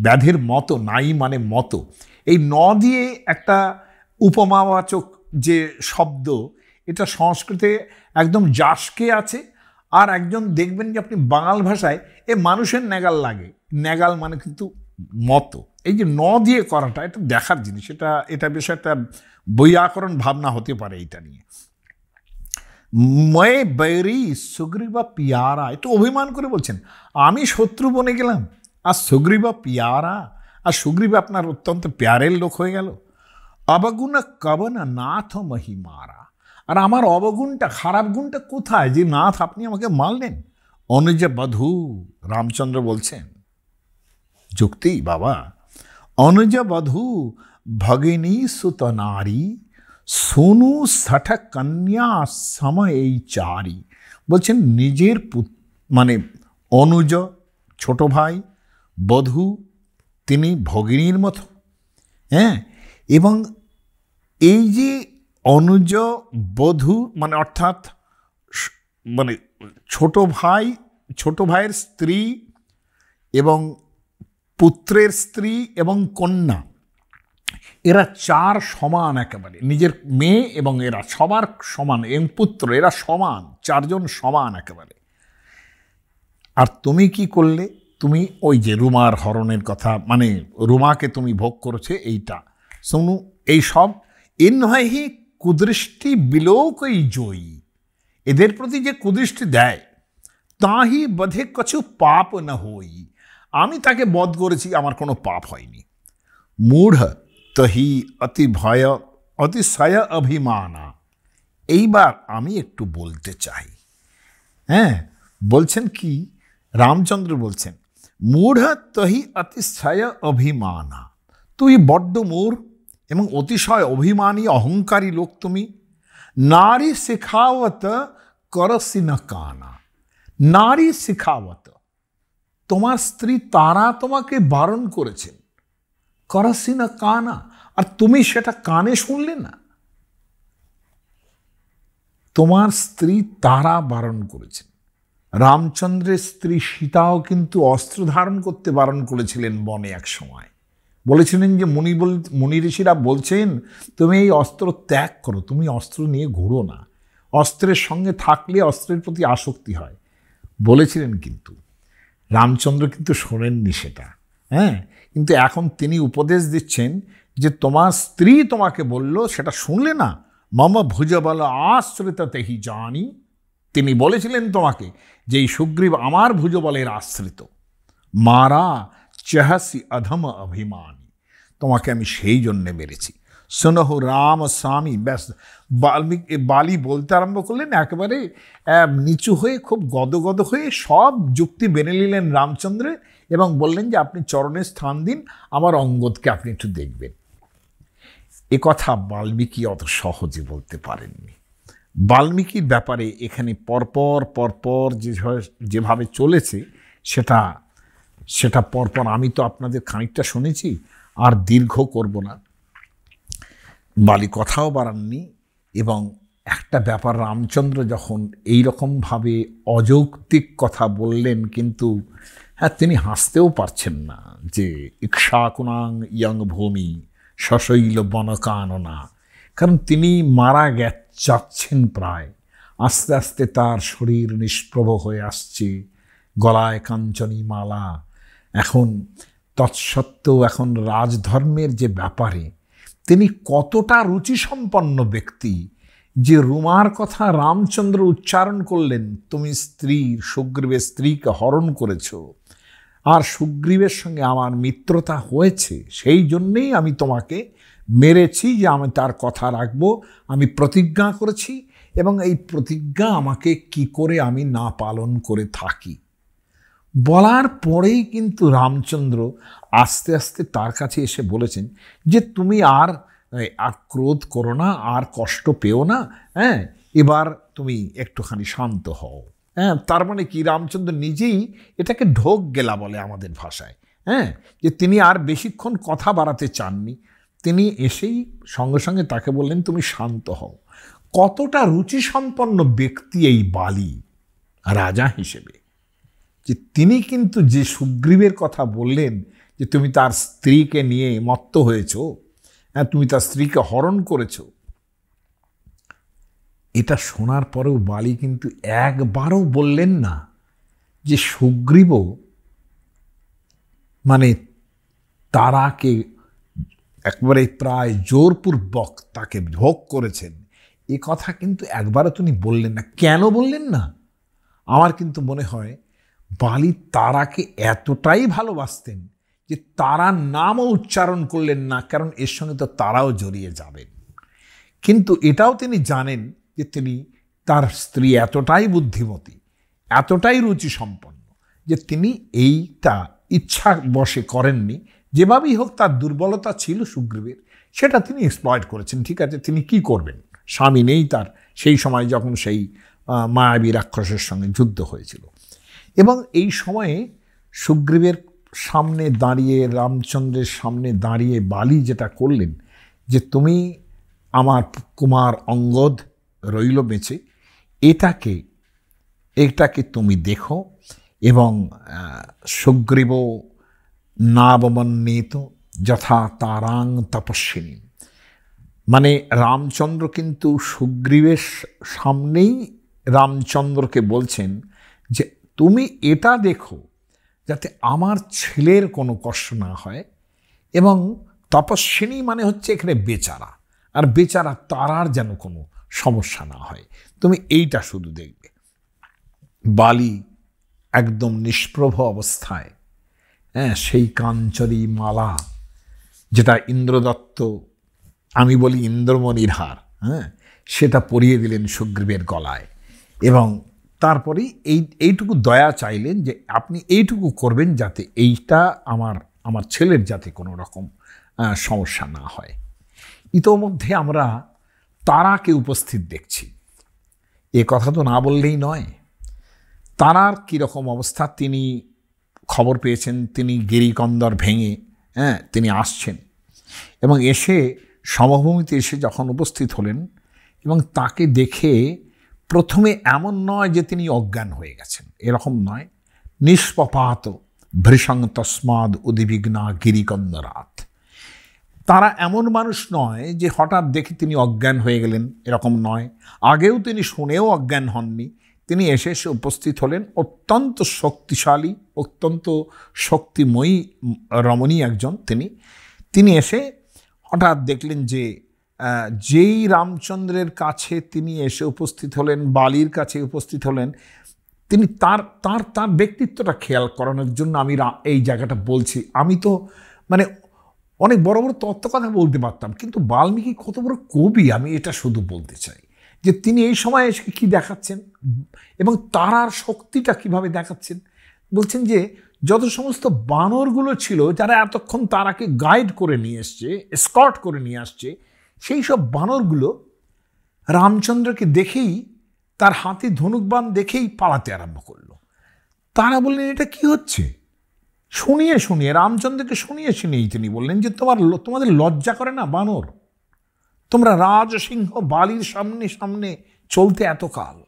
ব্যাধের মতো, নাই মানে মতো। এই ন দিয়ে একটা উপমাবাচক যে শব্দ, এটা সংস্কৃতে একদম জাসকে আছে। আর একজন দেখবেন যে আপনি বাঙাল ভাষায়, এ মানুষের ন্যাগাল লাগে। ন্যাগাল মানে কিন্তু মতো। এই যে ন দিয়ে করাটা, এটা দেখার জিনিস। এটা এটা বেশ একটা বৈয়াকরণ ভাবনা হতে পারে এটা নিয়ে। ময়ে বৈরি সুগ্রীবা পিয়ারা, একটু অভিমান করে বলছেন, আমি শত্রু বনে গেলাম, আর সুগ্রীবা পিয়ারা, আর সুগ্রীব আপনার অত্যন্ত প্যারের লোক হয়ে গেল। অবগুণ কবন নাথ মহিমারা, আর আমার অবগুণটা, খারাপ গুণটা কোথায়? যে নাথ, আপনি আমাকে মারলেন অনুজ বধু রামচন্দ্র বলছেন, যুক্তি বাবা, অনুজ বধু ভগিনী সুত নারী সোনু সাঠা কন্যা সময় চারি। বলছেন, নিজের মানে অনুজ, ছোট ভাই, বধূ, তিনি ভগিনীর মতো। হ্যাঁ? এবং এই যে অনুজ, বধূ মানে অর্থাৎ মানে ছোট ভাই, ছোট ভাইয়ের স্ত্রী এবং পুত্রের স্ত্রী এবং কন্যা এরা চার সমান একেবারে। নিজের মেয়ে এবং এরা সবার সমান, এবং পুত্র, এরা সমান, চারজন সমান একেবারে। আর তুমি কি করলে? তুমি ওই যে রুমার হরণের কথা মানে রুমাকে তুমি ভোগ করেছে এইটা। শুনু, এই সব ইনহি কুদৃষ্টি বিলোকই জয়ী। এদের প্রতি যে কুদৃষ্টি দেয়, তাহি বধে কিছু পাপ না হই। আমি তাকে বধ করেছি, আমার কোনো পাপ হয়নি। মূঢ় তহি অতি ভয় অতিশয় অভিমানা। এইবার আমি একটু বলতে চাই। হ্যাঁ বলছেন কি? রামচন্দ্র বলছেন, মূঢ় তহি অতিশয় অভিমানা। তুই বড্ড মূর এবং অতিশয় অভিমানী অহংকারী লোক তুমি। নারী শেখাওয়ত করসি না কানা। নারী শেখাওয়ত। তোমার স্ত্রী তারা তোমাকে বারণ করেছেন। করসি না কানা। আর তুমি সেটা কানে শুনলে না। তোমার স্ত্রী তারা বারণ করেছেন। রামচন্দ্রের স্ত্রী সীতাও কিন্তু অস্ত্র ধারণ করতে বারণ করেছিলেন বনে এক সময়। বলেছিলেন যে মুনি বল, মুনি ঋষিরা বলছেন, তুমি এই অস্ত্র ত্যাগ করো, তুমি অস্ত্র নিয়ে ঘুরো না। অস্ত্রের সঙ্গে থাকলে অস্ত্রের প্রতি আসক্তি হয়। বলেছিলেন কিন্তু। রামচন্দ্র কিন্তু শোনেননি সেটা। হ্যাঁ? কিন্তু এখন তিনি উপদেশ দিচ্ছেন যে তোমার স্ত্রী তোমাকে বলল, সেটা শুনলে না? মম ভুজবল আশ্রিততেহি জানি। তিনি বলেছিলেন তোমাকে যে এই সুগ্রীব আমার ভুজবলের আশ্রিত। মারা চেহাসি অধম অভিমানী। তোমাকে আমি সেই জন্যে মেরেছি। শোনহ রাম স্বামী, ব্যাস বাল্মীকি বালি বলতে আরম্ভ করলেন, একেবারে নিচু হয়ে, খুব গদগদ হয়ে সব যুক্তি বেনে নিলেন রামচন্দ্রে। এবং বললেন যে আপনি চরণে স্থান দিন, আমার অঙ্গদকে আপনি একটু দেখবেন। এ কথা বাল্মীকি অত সহজে বলতে পারেননি। বাল্মীকির ব্যাপারে এখানে পরপর পরপর যে যেভাবে চলেছে, সেটা সেটা পরপর আমি তো আপনাদের খানিকটা শুনেছি, আর দীর্ঘ করব না। বালি কথাও বাড়াননি, এবং একটা ব্যাপার রামচন্দ্র যখন এই রকমভাবে অযৌক্তিক কথা বললেন, কিন্তু হ্যাঁ তিনি হাসতেও পারছেন না যে ইক্ষাকুনাং ইয়ং ভূমি সশৈল বনকাননা কারণ তিনি মারা গে যাচ্ছেন প্রায়। আস্তে আস্তে তার শরীর নিষ্প্রভ হয়ে আসছে। গলায় কাঞ্চনী মালা। এখন তৎসত্ত্বেও এখন রাজধর্মের যে ব্যাপারে, তিনি কতটা রুচিসম্পন্ন ব্যক্তি যে রুমার কথা রামচন্দ্র উচ্চারণ করলেন, তুমি স্ত্রীর সুগ্রীবের স্ত্রীকে হরণ করেছ। আর সুগ্রীবের সঙ্গে আমার মিত্রতা হয়েছে, সেই জন্যেই আমি তোমাকে মেরেছি যে আমি তার কথা রাখব, আমি প্রতিজ্ঞা করেছি এবং এই প্রতিজ্ঞা আমাকে কি করে আমি না পালন করে থাকি। বলার পরেই কিন্তু রামচন্দ্র আস্তে আস্তে তার কাছে এসে বলেছেন যে তুমি আর আর ক্রোধ করো না, আর কষ্ট পেও না হ্যাঁ এবার তুমি একটুখানি শান্ত হও। হ্যাঁ তার মানে কি? রামচন্দ্র নিজেই এটাকে ঢোক গেলা বলে আমাদের ভাষায়। হ্যাঁ যে তিনি আর বেশিক্ষণ কথা বাড়াতে চাননি। তিনি এসেই সঙ্গে সঙ্গে তাকে বললেন, তুমি শান্ত হও। কতটা রুচিসম্পন্ন ব্যক্তি এই বালি রাজা হিসেবে। যে তিনি কিন্তু যে সুগ্রীবের কথা বললেন, যে তুমি তার স্ত্রীকে নিয়ে মত্ত হয়েছ হ্যাঁ তুমি তার স্ত্রীকে হরণ করেছ এটা শোনার পরেও বালি কিন্তু একবারও বললেন না যে সুগ্রীব মানে তারাকে একবারে প্রায় জোরপূর্বক তাকে ভোগ করেছেন। এ কথা কিন্তু একবারও তিনি বললেন না। কেন বললেন না? আমার কিন্তু মনে হয় বালি তারাকে এতটাই ভালোবাসতেন যে তারার নামও উচ্চারণ করলেন না, কারণ এর সঙ্গে তো তারাও জড়িয়ে যাবেন। কিন্তু এটাও তিনি জানেন যে তিনি তার স্ত্রী এতটাই বুদ্ধিমতী, এতটাই রুচি সম্পন্ন যে তিনি এইটা ইচ্ছা বসে করেননি। যেভাবেই হোক তার দুর্বলতা ছিল সুগ্রীবের, সেটা তিনি এক্সপ্লয়েট করেছেন। ঠিক আছে, তিনি কি করবেন? স্বামী নেই তার। সেই সময় যখন সেই মায়াবী রাক্ষসের সঙ্গে যুদ্ধ হয়েছিল। এবং এই সময়ে সুগ্রীবের সামনে দাঁড়িয়ে, রামচন্দ্রের সামনে দাঁড়িয়ে বালি যেটা করলেন যে, তুমি আমার কুমার অঙ্গদ রইল বেঁচে। এটাকে এটাকে তুমি দেখো এবং সুগ্রীব নাবমন্বিত যথা তারাং তপস্বিনী। মানে রামচন্দ্র কিন্তু সুগ্রীবের সামনেই রামচন্দ্রকে বলছেন যে, তুমি এটা দেখো যাতে আমার ছেলের কোনো কষ্ট না হয় এবং তপস্বিনী মানে হচ্ছে এখানে বেচারা। আর বেচারা তারার যেন কোনো সমস্যা না হয়। তুমি এইটা শুধু দেখবে। বালি একদম নিষ্প্রভ অবস্থায় হ্যাঁ সেই কাঞ্চরি মালা যেটা ইন্দ্রদত্ত, আমি বলি ইন্দ্রমণির হার হ্যাঁ সেটা পরিয়ে দিলেন সুগ্রীবের গলায়। এবং তারপরেই এই, এইটুকু দয়া চাইলেন যে আপনি এইটুকু করবেন যাতে এইটা আমার আমার ছেলের যাতে কোনো রকম সমস্যা না হয়। ইতোমধ্যে আমরা তারাকে উপস্থিত দেখছি। এ কথা তো না বললেই নয়। তারার কীরকম অবস্থা তিনি খবর পেয়েছেন, তিনি গিরিকন্দর ভেঙে হ্যাঁ তিনি আসছেন এবং এসে সমভূমিতে এসে যখন উপস্থিত হলেন এবং তাকে দেখে প্রথমে এমন নয় যে তিনি অজ্ঞান হয়ে গেছেন, এরকম নয়। নিষ্পপাত ভৃসং তস্মাদ উদ্বিগ্না গিরিকন্দরাত। তারা এমন মানুষ নয় যে হঠাৎ দেখে তিনি অজ্ঞান হয়ে গেলেন, এরকম নয়। আগেও তিনি শুনেও অজ্ঞান হননি। তিনি এসে এসে উপস্থিত হলেন অত্যন্ত শক্তিশালী, অত্যন্ত শক্তিময়ী রমণী একজন তিনি। তিনি এসে হঠাৎ দেখলেন যে যেই রামচন্দ্রের কাছে তিনি এসে উপস্থিত হলেন, বালির কাছে উপস্থিত হলেন, তিনি তার তার তার ব্যক্তিত্বটা খেয়াল করানোর জন্য আমি এই জায়গাটা বলছি। আমি তো মানে অনেক বড় বড় তত্ত্ব কথা বলতে পারতাম, কিন্তু বাল্মীকি কত বড় কবি, আমি এটা শুধু বলতে চাই। যে তিনি এই সময় এসে কী দেখাচ্ছেন এবং তারার শক্তিটা কীভাবে দেখাচ্ছেন? বলছেন যে, যত সমস্ত বানরগুলো ছিল, যারা এতক্ষণ তারাকে গাইড করে নিয়ে এসছে স্কট করে নিয়ে আসছে, সেই সব বানরগুলো রামচন্দ্রকে দেখেই, তার হাতে ধনুকবান দেখেই পালাতে আরম্ভ করল। তারা বললেন, এটা কি হচ্ছে? শুনিয়ে শুনিয়ে, রামচন্দ্রকে শুনিয়ে শুনিয়েই তিনি বললেন যে তোমার তোমাদের লজ্জা করে না বানর? তোমরা রাজসিংহ বালির সামনে সামনে চলতে এতকাল।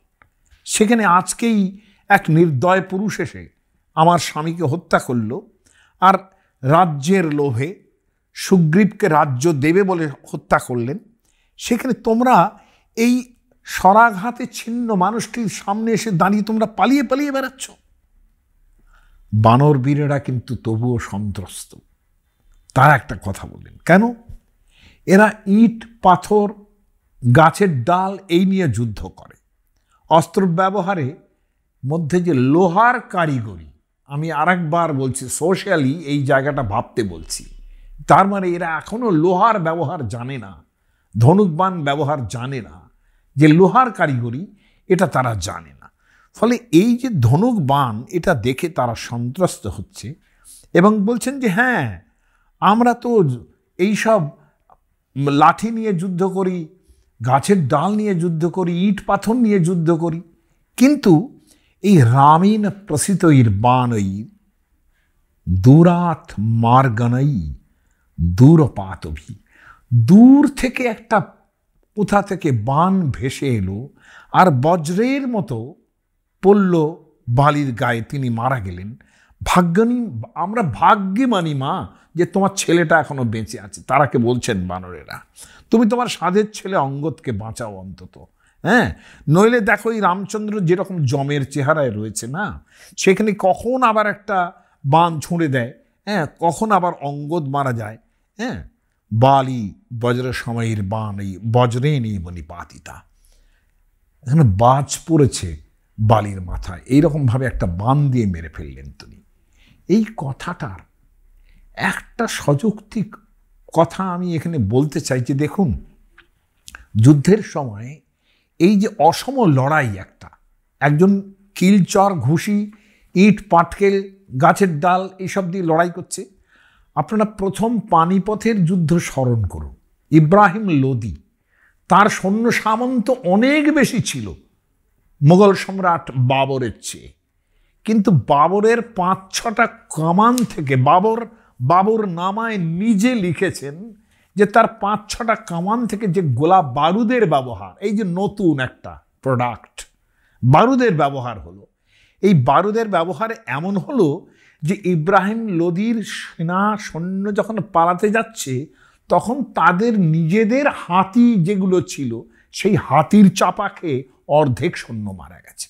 সেখানে আজকেই এক নির্দয় পুরুষ এসে আমার স্বামীকে হত্যা করল আর রাজ্যের লোভে সুগ্রীবকে রাজ্য দেবে বলে হত্যা করলেন। সেখানে তোমরা এই সরাঘাতে ছিন্ন মানুষটির সামনে এসে দাঁড়িয়ে তোমরা পালিয়ে পালিয়ে বেড়াচ্ছ। বানর বীরেরা কিন্তু তবুও সন্ত্রস্ত। তারা একটা কথা বললেন, কেন? এরা ইট, পাথর, গাছের ডাল এই নিয়ে যুদ্ধ করে। অস্ত্র ব্যবহারে মধ্যে যে লোহার কারিগরি, আমি আরেকবার বলছি সোশ্যালি এই জায়গাটা ভাবতে বলছি। তার মানে এরা এখনও লোহার ব্যবহার জানে না ধনুকবান ব্যবহার জানে না। যে লোহার কারিগরি, এটা তারা জানে না। ফলে এই যে ধনুক বান এটা দেখে তারা সন্ত্রস্ত হচ্ছে এবং বলছেন যে হ্যাঁ আমরা তো এইসব লাঠি নিয়ে যুদ্ধ করি, গাছের ডাল নিয়ে যুদ্ধ করি, ইট পাথর নিয়ে যুদ্ধ করি, কিন্তু এই রামিন প্রসিতইর বানই দূরাত মার্গনই দূরপাতভি দূর থেকে একটা কোথা থেকে বান ভেসে এলো আর বজ্রের মতো পড়ল বালির গায়ে, তিনি মারা গেলেন। ভাগ্যনী, আমরা ভাগ্যে মানি মা, যে তোমার ছেলেটা এখনও বেঁচে আছে তারাকে বলছেন বানরেরা? তুমি তোমার সাধের ছেলে অঙ্গদকে বাঁচাও অন্তত হ্যাঁ? নইলে দেখো এই রামচন্দ্র যেরকম জমের চেহারায় রয়েছে না, সেখানে কখন আবার একটা বান ছুঁড়ে দেয় হ্যাঁ? কখন আবার অঙ্গদ মারা যায় হ্যাঁ? বালি বজ্র সময়ের বান এই বজ্রে নেই বনি পাতিতা এখানে বাজ পড়েছে বালির মাথায়। এইরকমভাবে একটা বান দিয়ে মেরে ফেললেন তিনি। এই কথাটার একটা সযুক্তিক কথা আমি এখানে বলতে চাই যে দেখুন, যুদ্ধের সময় এই যে অসম লড়াই একটা, একজন কিলচর ঘুষি, ইট, পাটকেল, গাছের ডাল, এইসব দিয়ে লড়াই করছে। আপনারা প্রথম পানিপথের যুদ্ধ স্মরণ করুন। ইব্রাহিম লোদি, তার সৈন্য সামন্ত অনেক বেশি ছিল। মোগল সম্রাট বাবরের চেয়ে। কিন্তু বাবরের পাঁচ, ছটা কামান থেকে বাবর বাবর নামায় নিজে লিখেছেন যে তার পাঁচ, ছটা কামান থেকে যে গোলা বারুদের ব্যবহার, এই যে নতুন একটা প্রোডাক্ট বারুদের ব্যবহার হলো। এই বারুদের ব্যবহার এমন হলো যে ইব্রাহিম লোদির সেনা সৈন্য যখন পালাতে যাচ্ছে, তখন তাদের নিজেদের হাতি যেগুলো ছিল, সেই হাতির চাপা খেয়ে অর্ধেক সৈন্য মারা গেছে।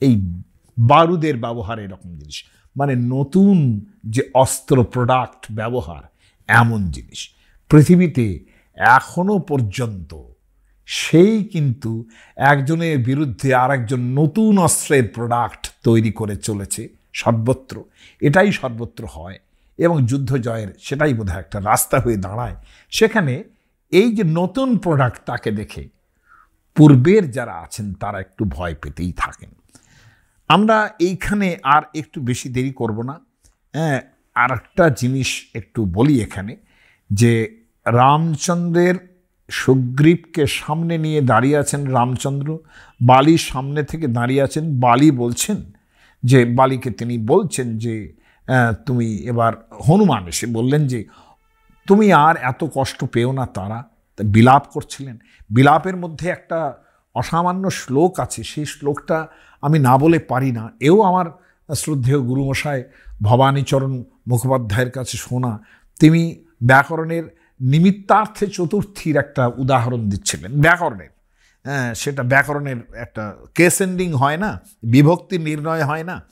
এই বারুদের ব্যবহার এরকম জিনিস। মানে নতুন যে অস্ত্র প্রোডাক্ট ব্যবহার, এমন জিনিস। পৃথিবীতে এখনও পর্যন্ত সেই কিন্তু একজনের বিরুদ্ধে আর একজন নতুন অস্ত্রের প্রোডাক্ট তৈরি করে চলেছে, সর্বত্র। এটাই সর্বত্র হয় এবং যুদ্ধ জয়ের সেটাই বোধহয় একটা রাস্তা হয়ে দাঁড়ায়। সেখানে এই যে নতুন প্রোডাক্ট তাকে দেখে পূর্বের যারা আছেন, তারা একটু ভয় পেতেই থাকেন। আমরা এইখানে আর একটু বেশি দেরি করব না। হ্যাঁ আর একটা জিনিস একটু বলি এখানে, যে রামচন্দ্রের সুগ্রীবকে সামনে নিয়ে দাঁড়িয়ে আছেন রামচন্দ্র। বালির সামনে থেকে দাঁড়িয়ে আছেন। বালি বলছেন যে, বালিকে তিনি বলছেন যে তুমি এবার হনুমান এসে বললেন যে, তুমি আর এত কষ্ট পেও না তারা। বিলাপ করছিলেন। বিলাপের মধ্যে একটা অসামান্য শ্লোক আছে, সেই শ্লোকটা আমি না বলে পারি না। এও আমার শ্রদ্ধেয় গুরুমশায় ভবানীচরণ মুখোপাধ্যায়ের কাছে শোনা। তিনি ব্যাকরণের নিমিত্তার্থে চতুর্থীর একটা উদাহরণ দিচ্ছিলেন। ব্যাকরণের হ্যাঁ সেটা ব্যাকরণের একটা কেস এন্ডিং হয় না, বিভক্তি নির্ণয় হয় না।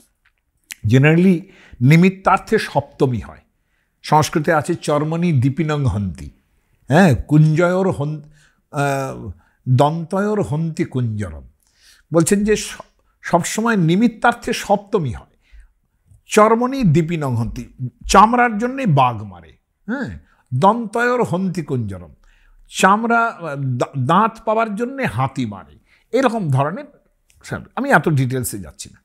জেনারেলি নিমিত্তার্থে সপ্তমী হয়। সংস্কৃতে আছে চর্মণী দীপিনং হন্তি হ্যাঁ কুঞ্জয়র হন দন্তয়র হন্তি কুঞ্জরম বলছেন যে সবসময় নিমিত্তার্থে সপ্তমী হয়। চর্মণী দীপিনং হন্তি, চামড়ার জন্যে বাঘ মারে। হ্যাঁ দন্তয়র হন্তি কুঞ্জরম চামড়া দাঁত পাওয়ার জন্যে হাতি মারে। এরকম ধরনের আমি এত ডিটেলসে যাচ্ছি না।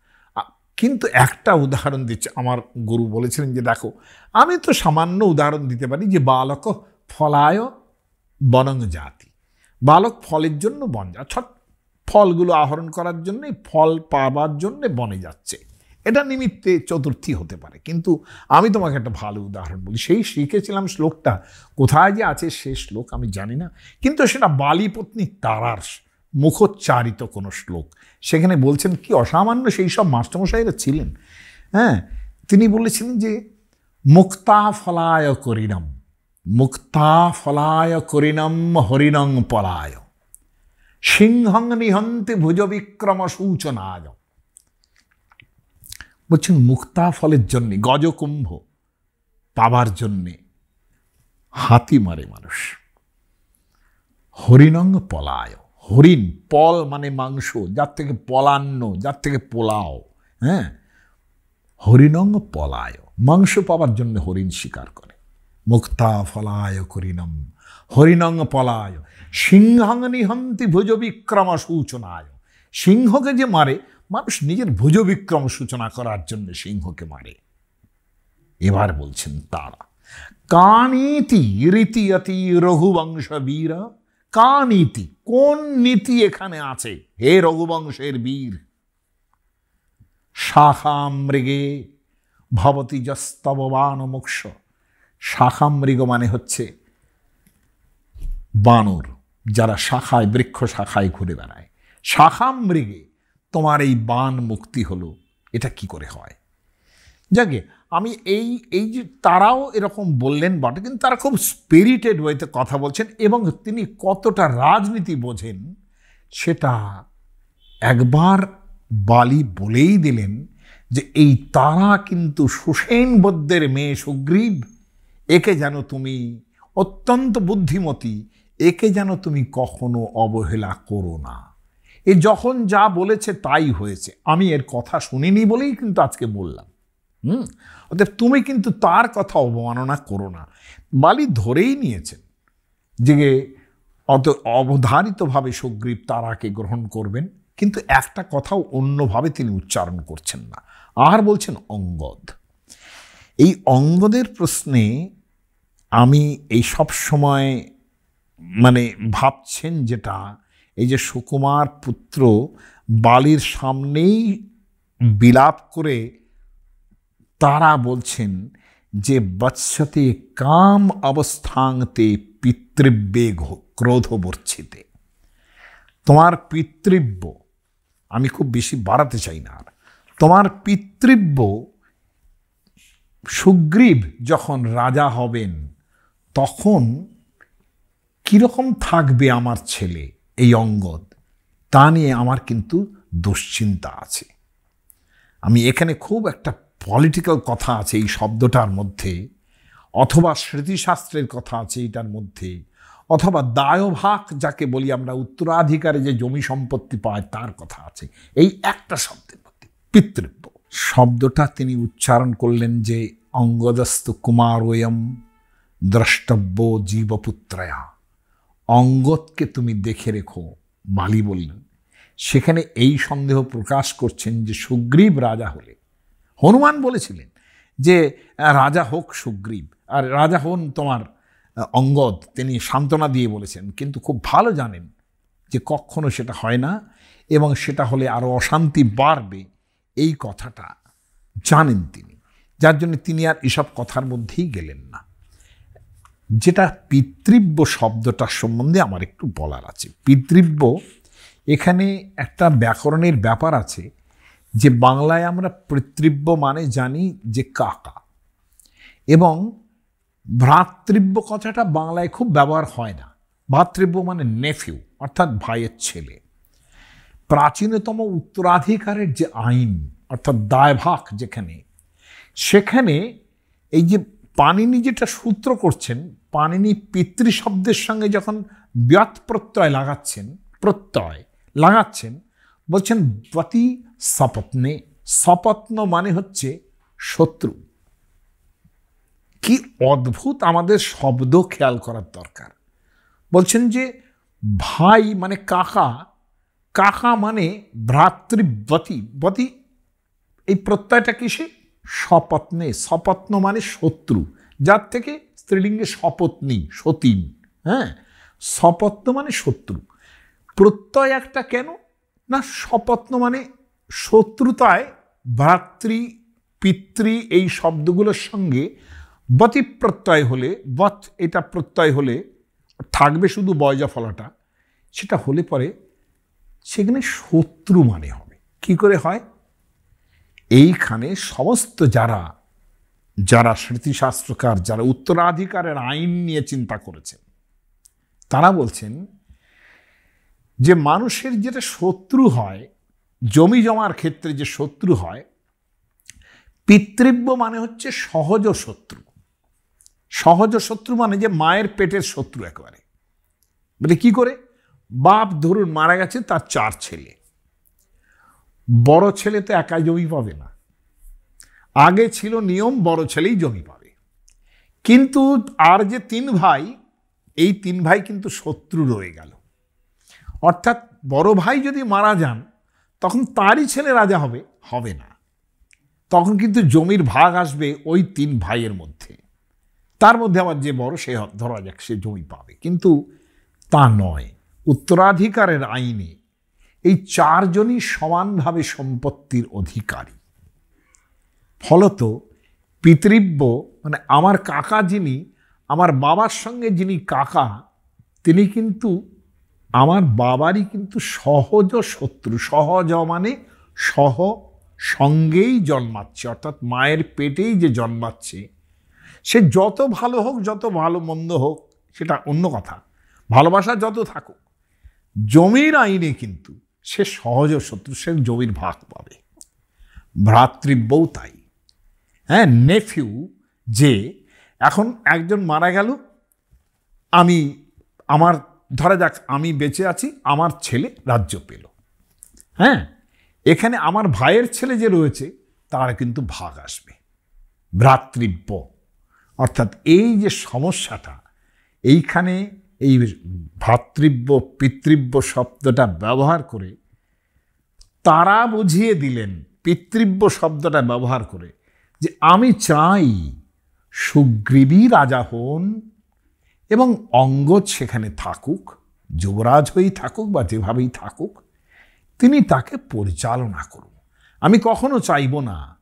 কিন্তু একটা উদাহরণ দিচ্ছে, আমার গুরু বলেছিলেন যে, দেখো, আমি তো সামান্য উদাহরণ দিতে পারি যে, বালক ফলায় বনং জাতি। বালক ফলের জন্য বন যা অর্থাৎ ফলগুলো আহরণ করার জন্যে, ফল পাবার জন্যে বনে যাচ্ছে। এটা নিমিত্তে চতুর্থী হতে পারে। কিন্তু আমি তোমাকে একটা ভালো উদাহরণ বলি। সেই শিখেছিলাম শ্লোকটা। কোথায় যে আছে সে শ্লোক আমি জানি না। কিন্তু সেটা বালিপত্নী তারার মুখোচ্চারিত কোনো শ্লোক। সেখানে বলছেন, কি অসামান্য সেই সব মাস্টারমশাইরা ছিলেন? হ্যাঁ তিনি বলেছিলেন যে, মুক্তা ফলায় করিনাম মুক্তা ফলায় করিনাম হরিণং পলায় সিংহং নিহন্তি ভুজ বিক্রম সূচনায় বলছেন মুক্তা ফলের জন্যে গজকুম্ভ পাবার জন্যে হাতি মারে মানুষ হরিণং পলায় হরিণ পল মানে মাংস যার থেকে পলান্ন যার থেকে পোলাও হ্যাঁ হরিণং পলায় মাংস পাবার জন্য হরিণ শিকার করে মুক্তা ফলায় করিনম হরিণং পলায় সিংহং নিহন্তি ভুজবিক্রম সূচনায় সিংহকে যে মারে, মানুষ নিজের ভুজ বিক্রম সূচনা করার জন্য সিংহকে মারে। এবার বলছেন তারা, কানীতি রীতি রঘুবংশ বীর কানীতি কোন নীতি এখানে আছে? হে রঘুবংশের বীর, শাখামৃগে ভবতি যস্তবান মোক্ষ শাখামৃগ মানে হচ্ছে বানর, যারা শাখায়, বৃক্ষ শাখায় ঘুরে বেড়ায়। শাখামৃগে তোমার এই বান মুক্তি হলো, এটা কি করে হয়? যাকে, আমি এই এই যে তারাও এরকম বললেন বটে, কিন্তু তারা খুব স্পিরিটেড ওয়েতে কথা বলছেন, এবং তিনি কতটা রাজনীতি বোঝেন, সেটা একবার বালি বলেই দিলেন যে, এই তারা কিন্তু সুসেন বদ্যের মেয়ে সুগ্রীব একে যেন তুমি অত্যন্ত বুদ্ধিমতী, একে যেন তুমি কখনো অবহেলা করো না। এ যখন যা বলেছে তাই হয়েছে। আমি এর কথা শুনিনি বলেই কিন্তু আজকে বললাম। হুম? অতএব তুমি কিন্তু তার কথা অবমাননা করো না। বালি ধরেই নিয়েছেন যে অত অবধারিতভাবে সুগ্রীব তারাকে গ্রহণ করবেন, কিন্তু একটা কথাও অন্যভাবে তিনি উচ্চারণ করছেন না। আর বলছেন অঙ্গদ। এই অঙ্গদের প্রশ্নে আমি এই সব সময় মানে ভাবছেন যেটা, এই যে সুকুমার পুত্র বালির সামনেই বিলাপ করে তারা বলছেন যে বৎসতে কাম অবস্থাংতে পিতৃব্যে ক্রোধ বর্ছিতে তোমার পিতৃব্য, আমি খুব বেশি বাড়াতে চাই না আর, তোমার পিতৃব্য সুগ্রীব যখন রাজা হবেন তখন কীরকম থাকবে আমার ছেলে এই অঙ্গদ? তা নিয়ে আমার কিন্তু দুশ্চিন্তা আছে। আমি এখানে খুব একটা পলিটিক্যাল কথা আছে এই শব্দটার মধ্যে, অথবা স্মৃতিশাস্ত্রের কথা আছে এটার মধ্যে, অথবা দায়ভাগ যাকে বলি আমরা, উত্তরাধিকারে যে জমি সম্পত্তি পায় তার কথা আছে। এই একটা শব্দের মধ্যে, পিতৃব্য। শব্দটা তিনি উচ্চারণ করলেন যে, অঙ্গদস্ত কুমারোয়ম দ্রষ্টব্য জীবপুত্রয়া। অঙ্গদকে তুমি দেখে রেখো বালি বললেন। সেখানে এই সন্দেহ প্রকাশ করছেন যে সুগ্রীব রাজা হলে। হনুমান বলেছিলেন যে, রাজা হোক সুগ্রীব, আর রাজা হন তোমার, অঙ্গদ। তিনি সান্ত্বনা দিয়ে বলেছেন, কিন্তু খুব ভালো জানেন যে কখনো সেটা হয় না এবং সেটা হলে আরও অশান্তি বাড়বে। এই কথাটা জানেন তিনি। যার জন্য তিনি আর এসব কথার মধ্যেই গেলেন না। যেটা পিতৃব্য শব্দটার সম্বন্ধে আমার একটু বলার আছে। পিতৃব্য এখানে একটা ব্যাকরণের ব্যাপার আছে যে বাংলায় আমরা পিতৃব্য মানে জানি যে কাকা। এবং ভ্রাতৃব্য কথাটা বাংলায় খুব ব্যবহার হয় না। ভাতৃব্য মানে নেফিউ অর্থাৎ ভাইয়ের ছেলে। প্রাচীনতম উত্তরাধিকারের যে আইন, অর্থাৎ দায়ভাগ যেখানে, সেখানে এই যে পানিনি যেটা সূত্র করছেন, পানিনি পিতৃ শব্দের সঙ্গে যখন ব্যাত প্রত্যয় লাগাচ্ছেন প্রত্যয় লাগাচ্ছেন, বলছেন বতি সপত্নে। সপত্ন মানে হচ্ছে শত্রু। কি অদ্ভুত আমাদের শব্দ খেয়াল করার দরকার। বলছেন যে ভাই মানে কাকা কাকা মানে ভ্রাতৃবতী। বতী, এই প্রত্যয়টা কিসে? স্বপত্নে স্বপত্ন মানে শত্রু। যার থেকে স্ত্রীলিঙ্গে স্বপত্নী সতীন হ্যাঁ? স্বপত্ন মানে শত্রু। প্রত্যয় একটা কেন? না স্বপত্ন মানে শত্রুতায় ভ্রাতৃ, পিতৃ এই শব্দগুলোর সঙ্গে বতি প্রত্যয় হলে, বত এটা প্রত্যয় হলে, থাকবে শুধু বয়জা ফলাটা, সেটা হলে পরে সেখানে শত্রু মানে হবে। কি করে হয়? এইখানে সমস্ত যারা যারা স্মৃতিশাস্ত্রকার, যারা উত্তরাধিকারের আইন নিয়ে চিন্তা করেছেন, তারা বলছেন যে মানুষের যেটা শত্রু হয়, জমি জমার ক্ষেত্রে যে শত্রু হয়, পিতৃব্য মানে হচ্ছে সহজ শত্রু। সহজ শত্রু মানে যে মায়ের পেটের শত্রু একেবারে। মানে কি করে? বাপ ধরুন মারা গেছে, তার চার ছেলে। বড় ছেলে তো একাই জমি পাবে না। আগে ছিল নিয়ম, বড় ছেলেই জমি পাবে। কিন্তু আর যে তিন ভাই, এই তিন ভাই কিন্তু শত্রু রয়ে গেল। অর্থাৎ বড় ভাই যদি মারা যান, তখন তারই ছেলে রাজা হবে হবে না। তখন কিন্তু জমির ভাগ আসবে ওই তিন ভাইয়ের মধ্যে। তার মধ্যে আবার যে বড়, সে ধরা যাক সে জমি পাবে। কিন্তু তা নয়। উত্তরাধিকারের আইনে এই চারজনই সমানভাবে সম্পত্তির অধিকারী। ফলত পিতৃব্য মানে আমার কাকা যিনি, আমার বাবার সঙ্গে যিনি কাকা, তিনি কিন্তু, আমার বাবারই কিন্তু সহজ শত্রু। সহজ মানে সহ সঙ্গেই জন্মাচ্ছে, অর্থাৎ মায়ের পেটেই যে জন্মাচ্ছে, সে যত ভালো হোক, যত ভালো মন্দ হোক, সেটা অন্য কথা। ভালোবাসা যত থাকুক, জমির আইনে কিন্তু সে সহজ শত্রু সে জমির ভাগ পাবে। ভ্রাতৃব্যও তাই। হ্যাঁ নেফিউ যে, এখন একজন মারা গেল, আমি, আমার, ধরা যাক, আমি বেঁচে আছি, আমার ছেলে রাজ্য পেল। হ্যাঁ এখানে আমার ভাইয়ের ছেলে যে রয়েছে, তার কিন্তু ভাগ আসবে। ভ্রাতৃব্য অর্থাৎ এই যে সমস্যাটা, এইখানে এই ভাতৃব্য, পিতৃব্য শব্দটা ব্যবহার করে তারা বুঝিয়ে দিলেন, পিতৃব্য শব্দটা ব্যবহার করে যে আমি চাই সুগ্রীবী রাজা হন এবং অঙ্গদ সেখানে থাকুক, যুবরাজ হয়েই থাকুক বা যেভাবেই থাকুক, তিনি তাকে পরিচালনা করুন। আমি কখনো চাইব না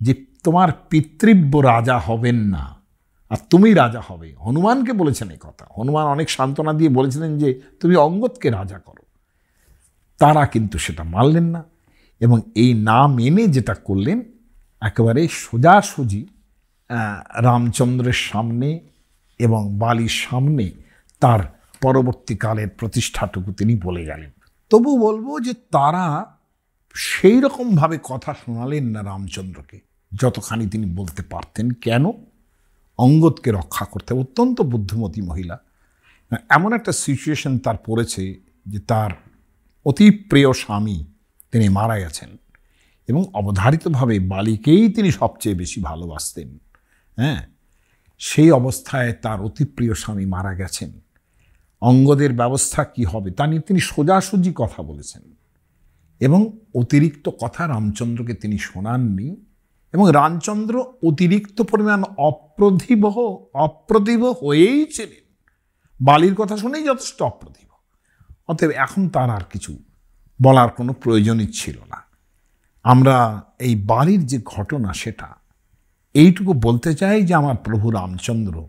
যে তোমার পিতৃব্য রাজা হবেন না। আর তুমি রাজা হবে। হনুমানকে বলেছেন এই কথা। হনুমান অনেক সান্ত্বনা দিয়ে বলেছিলেন যে, তুমি অঙ্গদকে রাজা করো। তারা কিন্তু সেটা মানলেন না এবং এই না মেনে যেটা করলেন, একেবারে সোজাসুজি রামচন্দ্রের সামনে এবং বালির সামনে তার পরবর্তীকালের প্রতিষ্ঠাটুকু তিনি বলে গেলেন। তবু বলব যে তারা সেই রকমভাবে কথা শোনালেন না রামচন্দ্রকে, যতখানি তিনি বলতে পারতেন। কেন? অঙ্গদকে রক্ষা করতে অত্যন্ত বুদ্ধিমতী মহিলা। এমন একটা সিচুয়েশন তার পড়েছে যে তার অতি প্রিয় স্বামী তিনি মারা গেছেন এবং অবধারিতভাবে বালিকেই তিনি সবচেয়ে বেশি ভালোবাসতেন। হ্যাঁ সেই অবস্থায় তার অতি প্রিয় স্বামী মারা গেছেন। অঙ্গদের ব্যবস্থা কি হবে তা নিয়ে তিনি সোজাসুজি কথা বলেছেন এবং অতিরিক্ত কথা রামচন্দ্রকে তিনি শোনাননি। এবং রামচন্দ্র অতিরিক্ত পরিমাণ অপ্রতিভ অপ্রতিভ হয়েই ছিলেন। বালির কথা শুনেই যথেষ্ট অপ্রতিভ। অতএব এখন তার আর কিছু বলার কোনো প্রয়োজনই ছিল না। আমরা এই বালির যে ঘটনা সেটা এইটুকু বলতে চাই যে আমার প্রভু রামচন্দ্র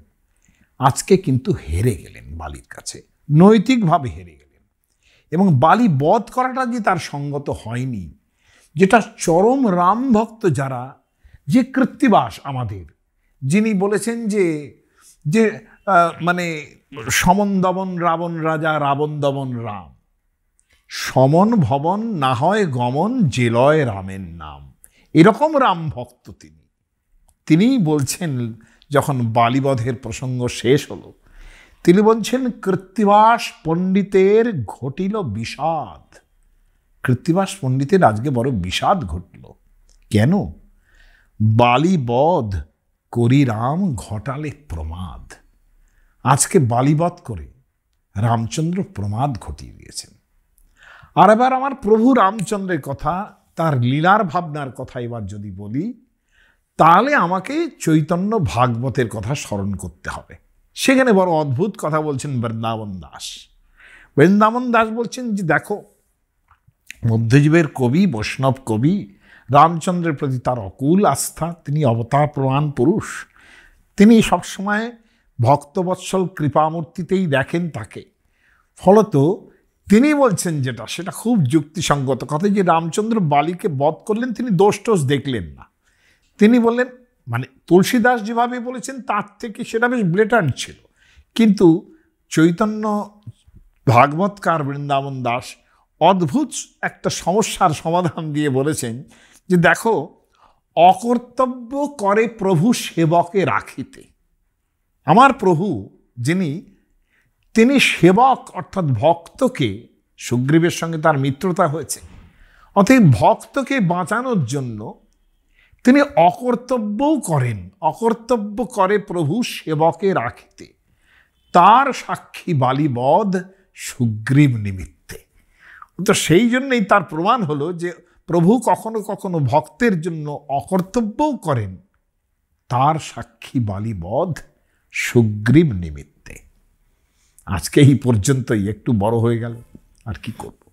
আজকে কিন্তু হেরে গেলেন বালির কাছে, নৈতিকভাবে হেরে গেলেন। এবং বালি বধ করাটা যে তার সঙ্গত হয়নি, যেটা চরম রাম ভক্ত যারা যে কৃত্তিবাস আমাদের, যিনি বলেছেন যে যে মানে সমন দমন রাবণ রাজা, রাবণ দমন রাম। সমন ভবন না হয় গমন জেলয় রামের নাম। এরকম রাম ভক্ত তিনি। তিনিই বলছেন, যখন বালিবধের প্রসঙ্গ শেষ হলো, তিনি বলছেন, কৃত্তিবাস পণ্ডিতের ঘটিল বিষাদ। কৃত্তিবাস পণ্ডিতের আজকে বড় বিষাদ ঘটল। কেন? বালিবধ করি রাম ঘটালে প্রমাদ। আজকে বালিবধ করে রামচন্দ্র প্রমাদ ঘটিয়ে দিয়েছেন। আর এবার আমার প্রভু রামচন্দ্রের কথা, তার লীলার ভাবনার কথা এবার যদি বলি, তাহলে আমাকে চৈতন্য ভাগবতের কথা স্মরণ করতে হবে। সেখানে বড় অদ্ভুত কথা বলছেন বৃন্দাবন দাস। বৃন্দাবন দাস বলছেন যে, দেখো মধ্যযুগের কবি, বৈষ্ণব কবি রামচন্দ্রের প্রতি তার অকুল আস্থা, তিনি অবতার প্রমাণ পুরুষ। তিনি সবসময় ভক্তবৎসল কৃপামূর্তিতেই দেখেন তাকে। ফলত তিনি বলছেন যেটা, সেটা খুব যুক্তিসঙ্গত কথা যে রামচন্দ্র বালিকে বধ করলেন, তিনি দোষ টোষ দেখলেন না। তিনি বললেন মানে তুলসীদাস যেভাবে বলেছেন, তার থেকে সেটা বেশ ব্লেটার্ন ছিল। কিন্তু চৈতন্য ভাগবতকার বৃন্দাবন দাস অদ্ভুত একটা সমস্যার সমাধান দিয়ে বলেছেন যে দেখো, অকর্তব্য করে প্রভু সেবকে রাখিতে। আমার প্রভু যিনি, তিনি সেবক অর্থাৎ ভক্তকে, সুগ্রীবের সঙ্গে তার মিত্রতা হয়েছে, অতএব ভক্তকে বাঁচানোর জন্য তিনি অকর্তব্যও করেন, অকর্তব্য করে প্রভু সেবকে রাখিতে। তার সাক্ষী বালিবধ সুগ্রীব নিমিত্তে। তো সেই জন্যই তার প্রমাণ হলো যে প্রভু কখনো কখনো ভক্তের জন্য অকর্তব্যও করেন। তার সাক্ষী বালিবধ সুগ্রীব নিমিত্তে। আজকে এই পর্যন্তই, একটু বড় হয়ে গেল, আর কি করব?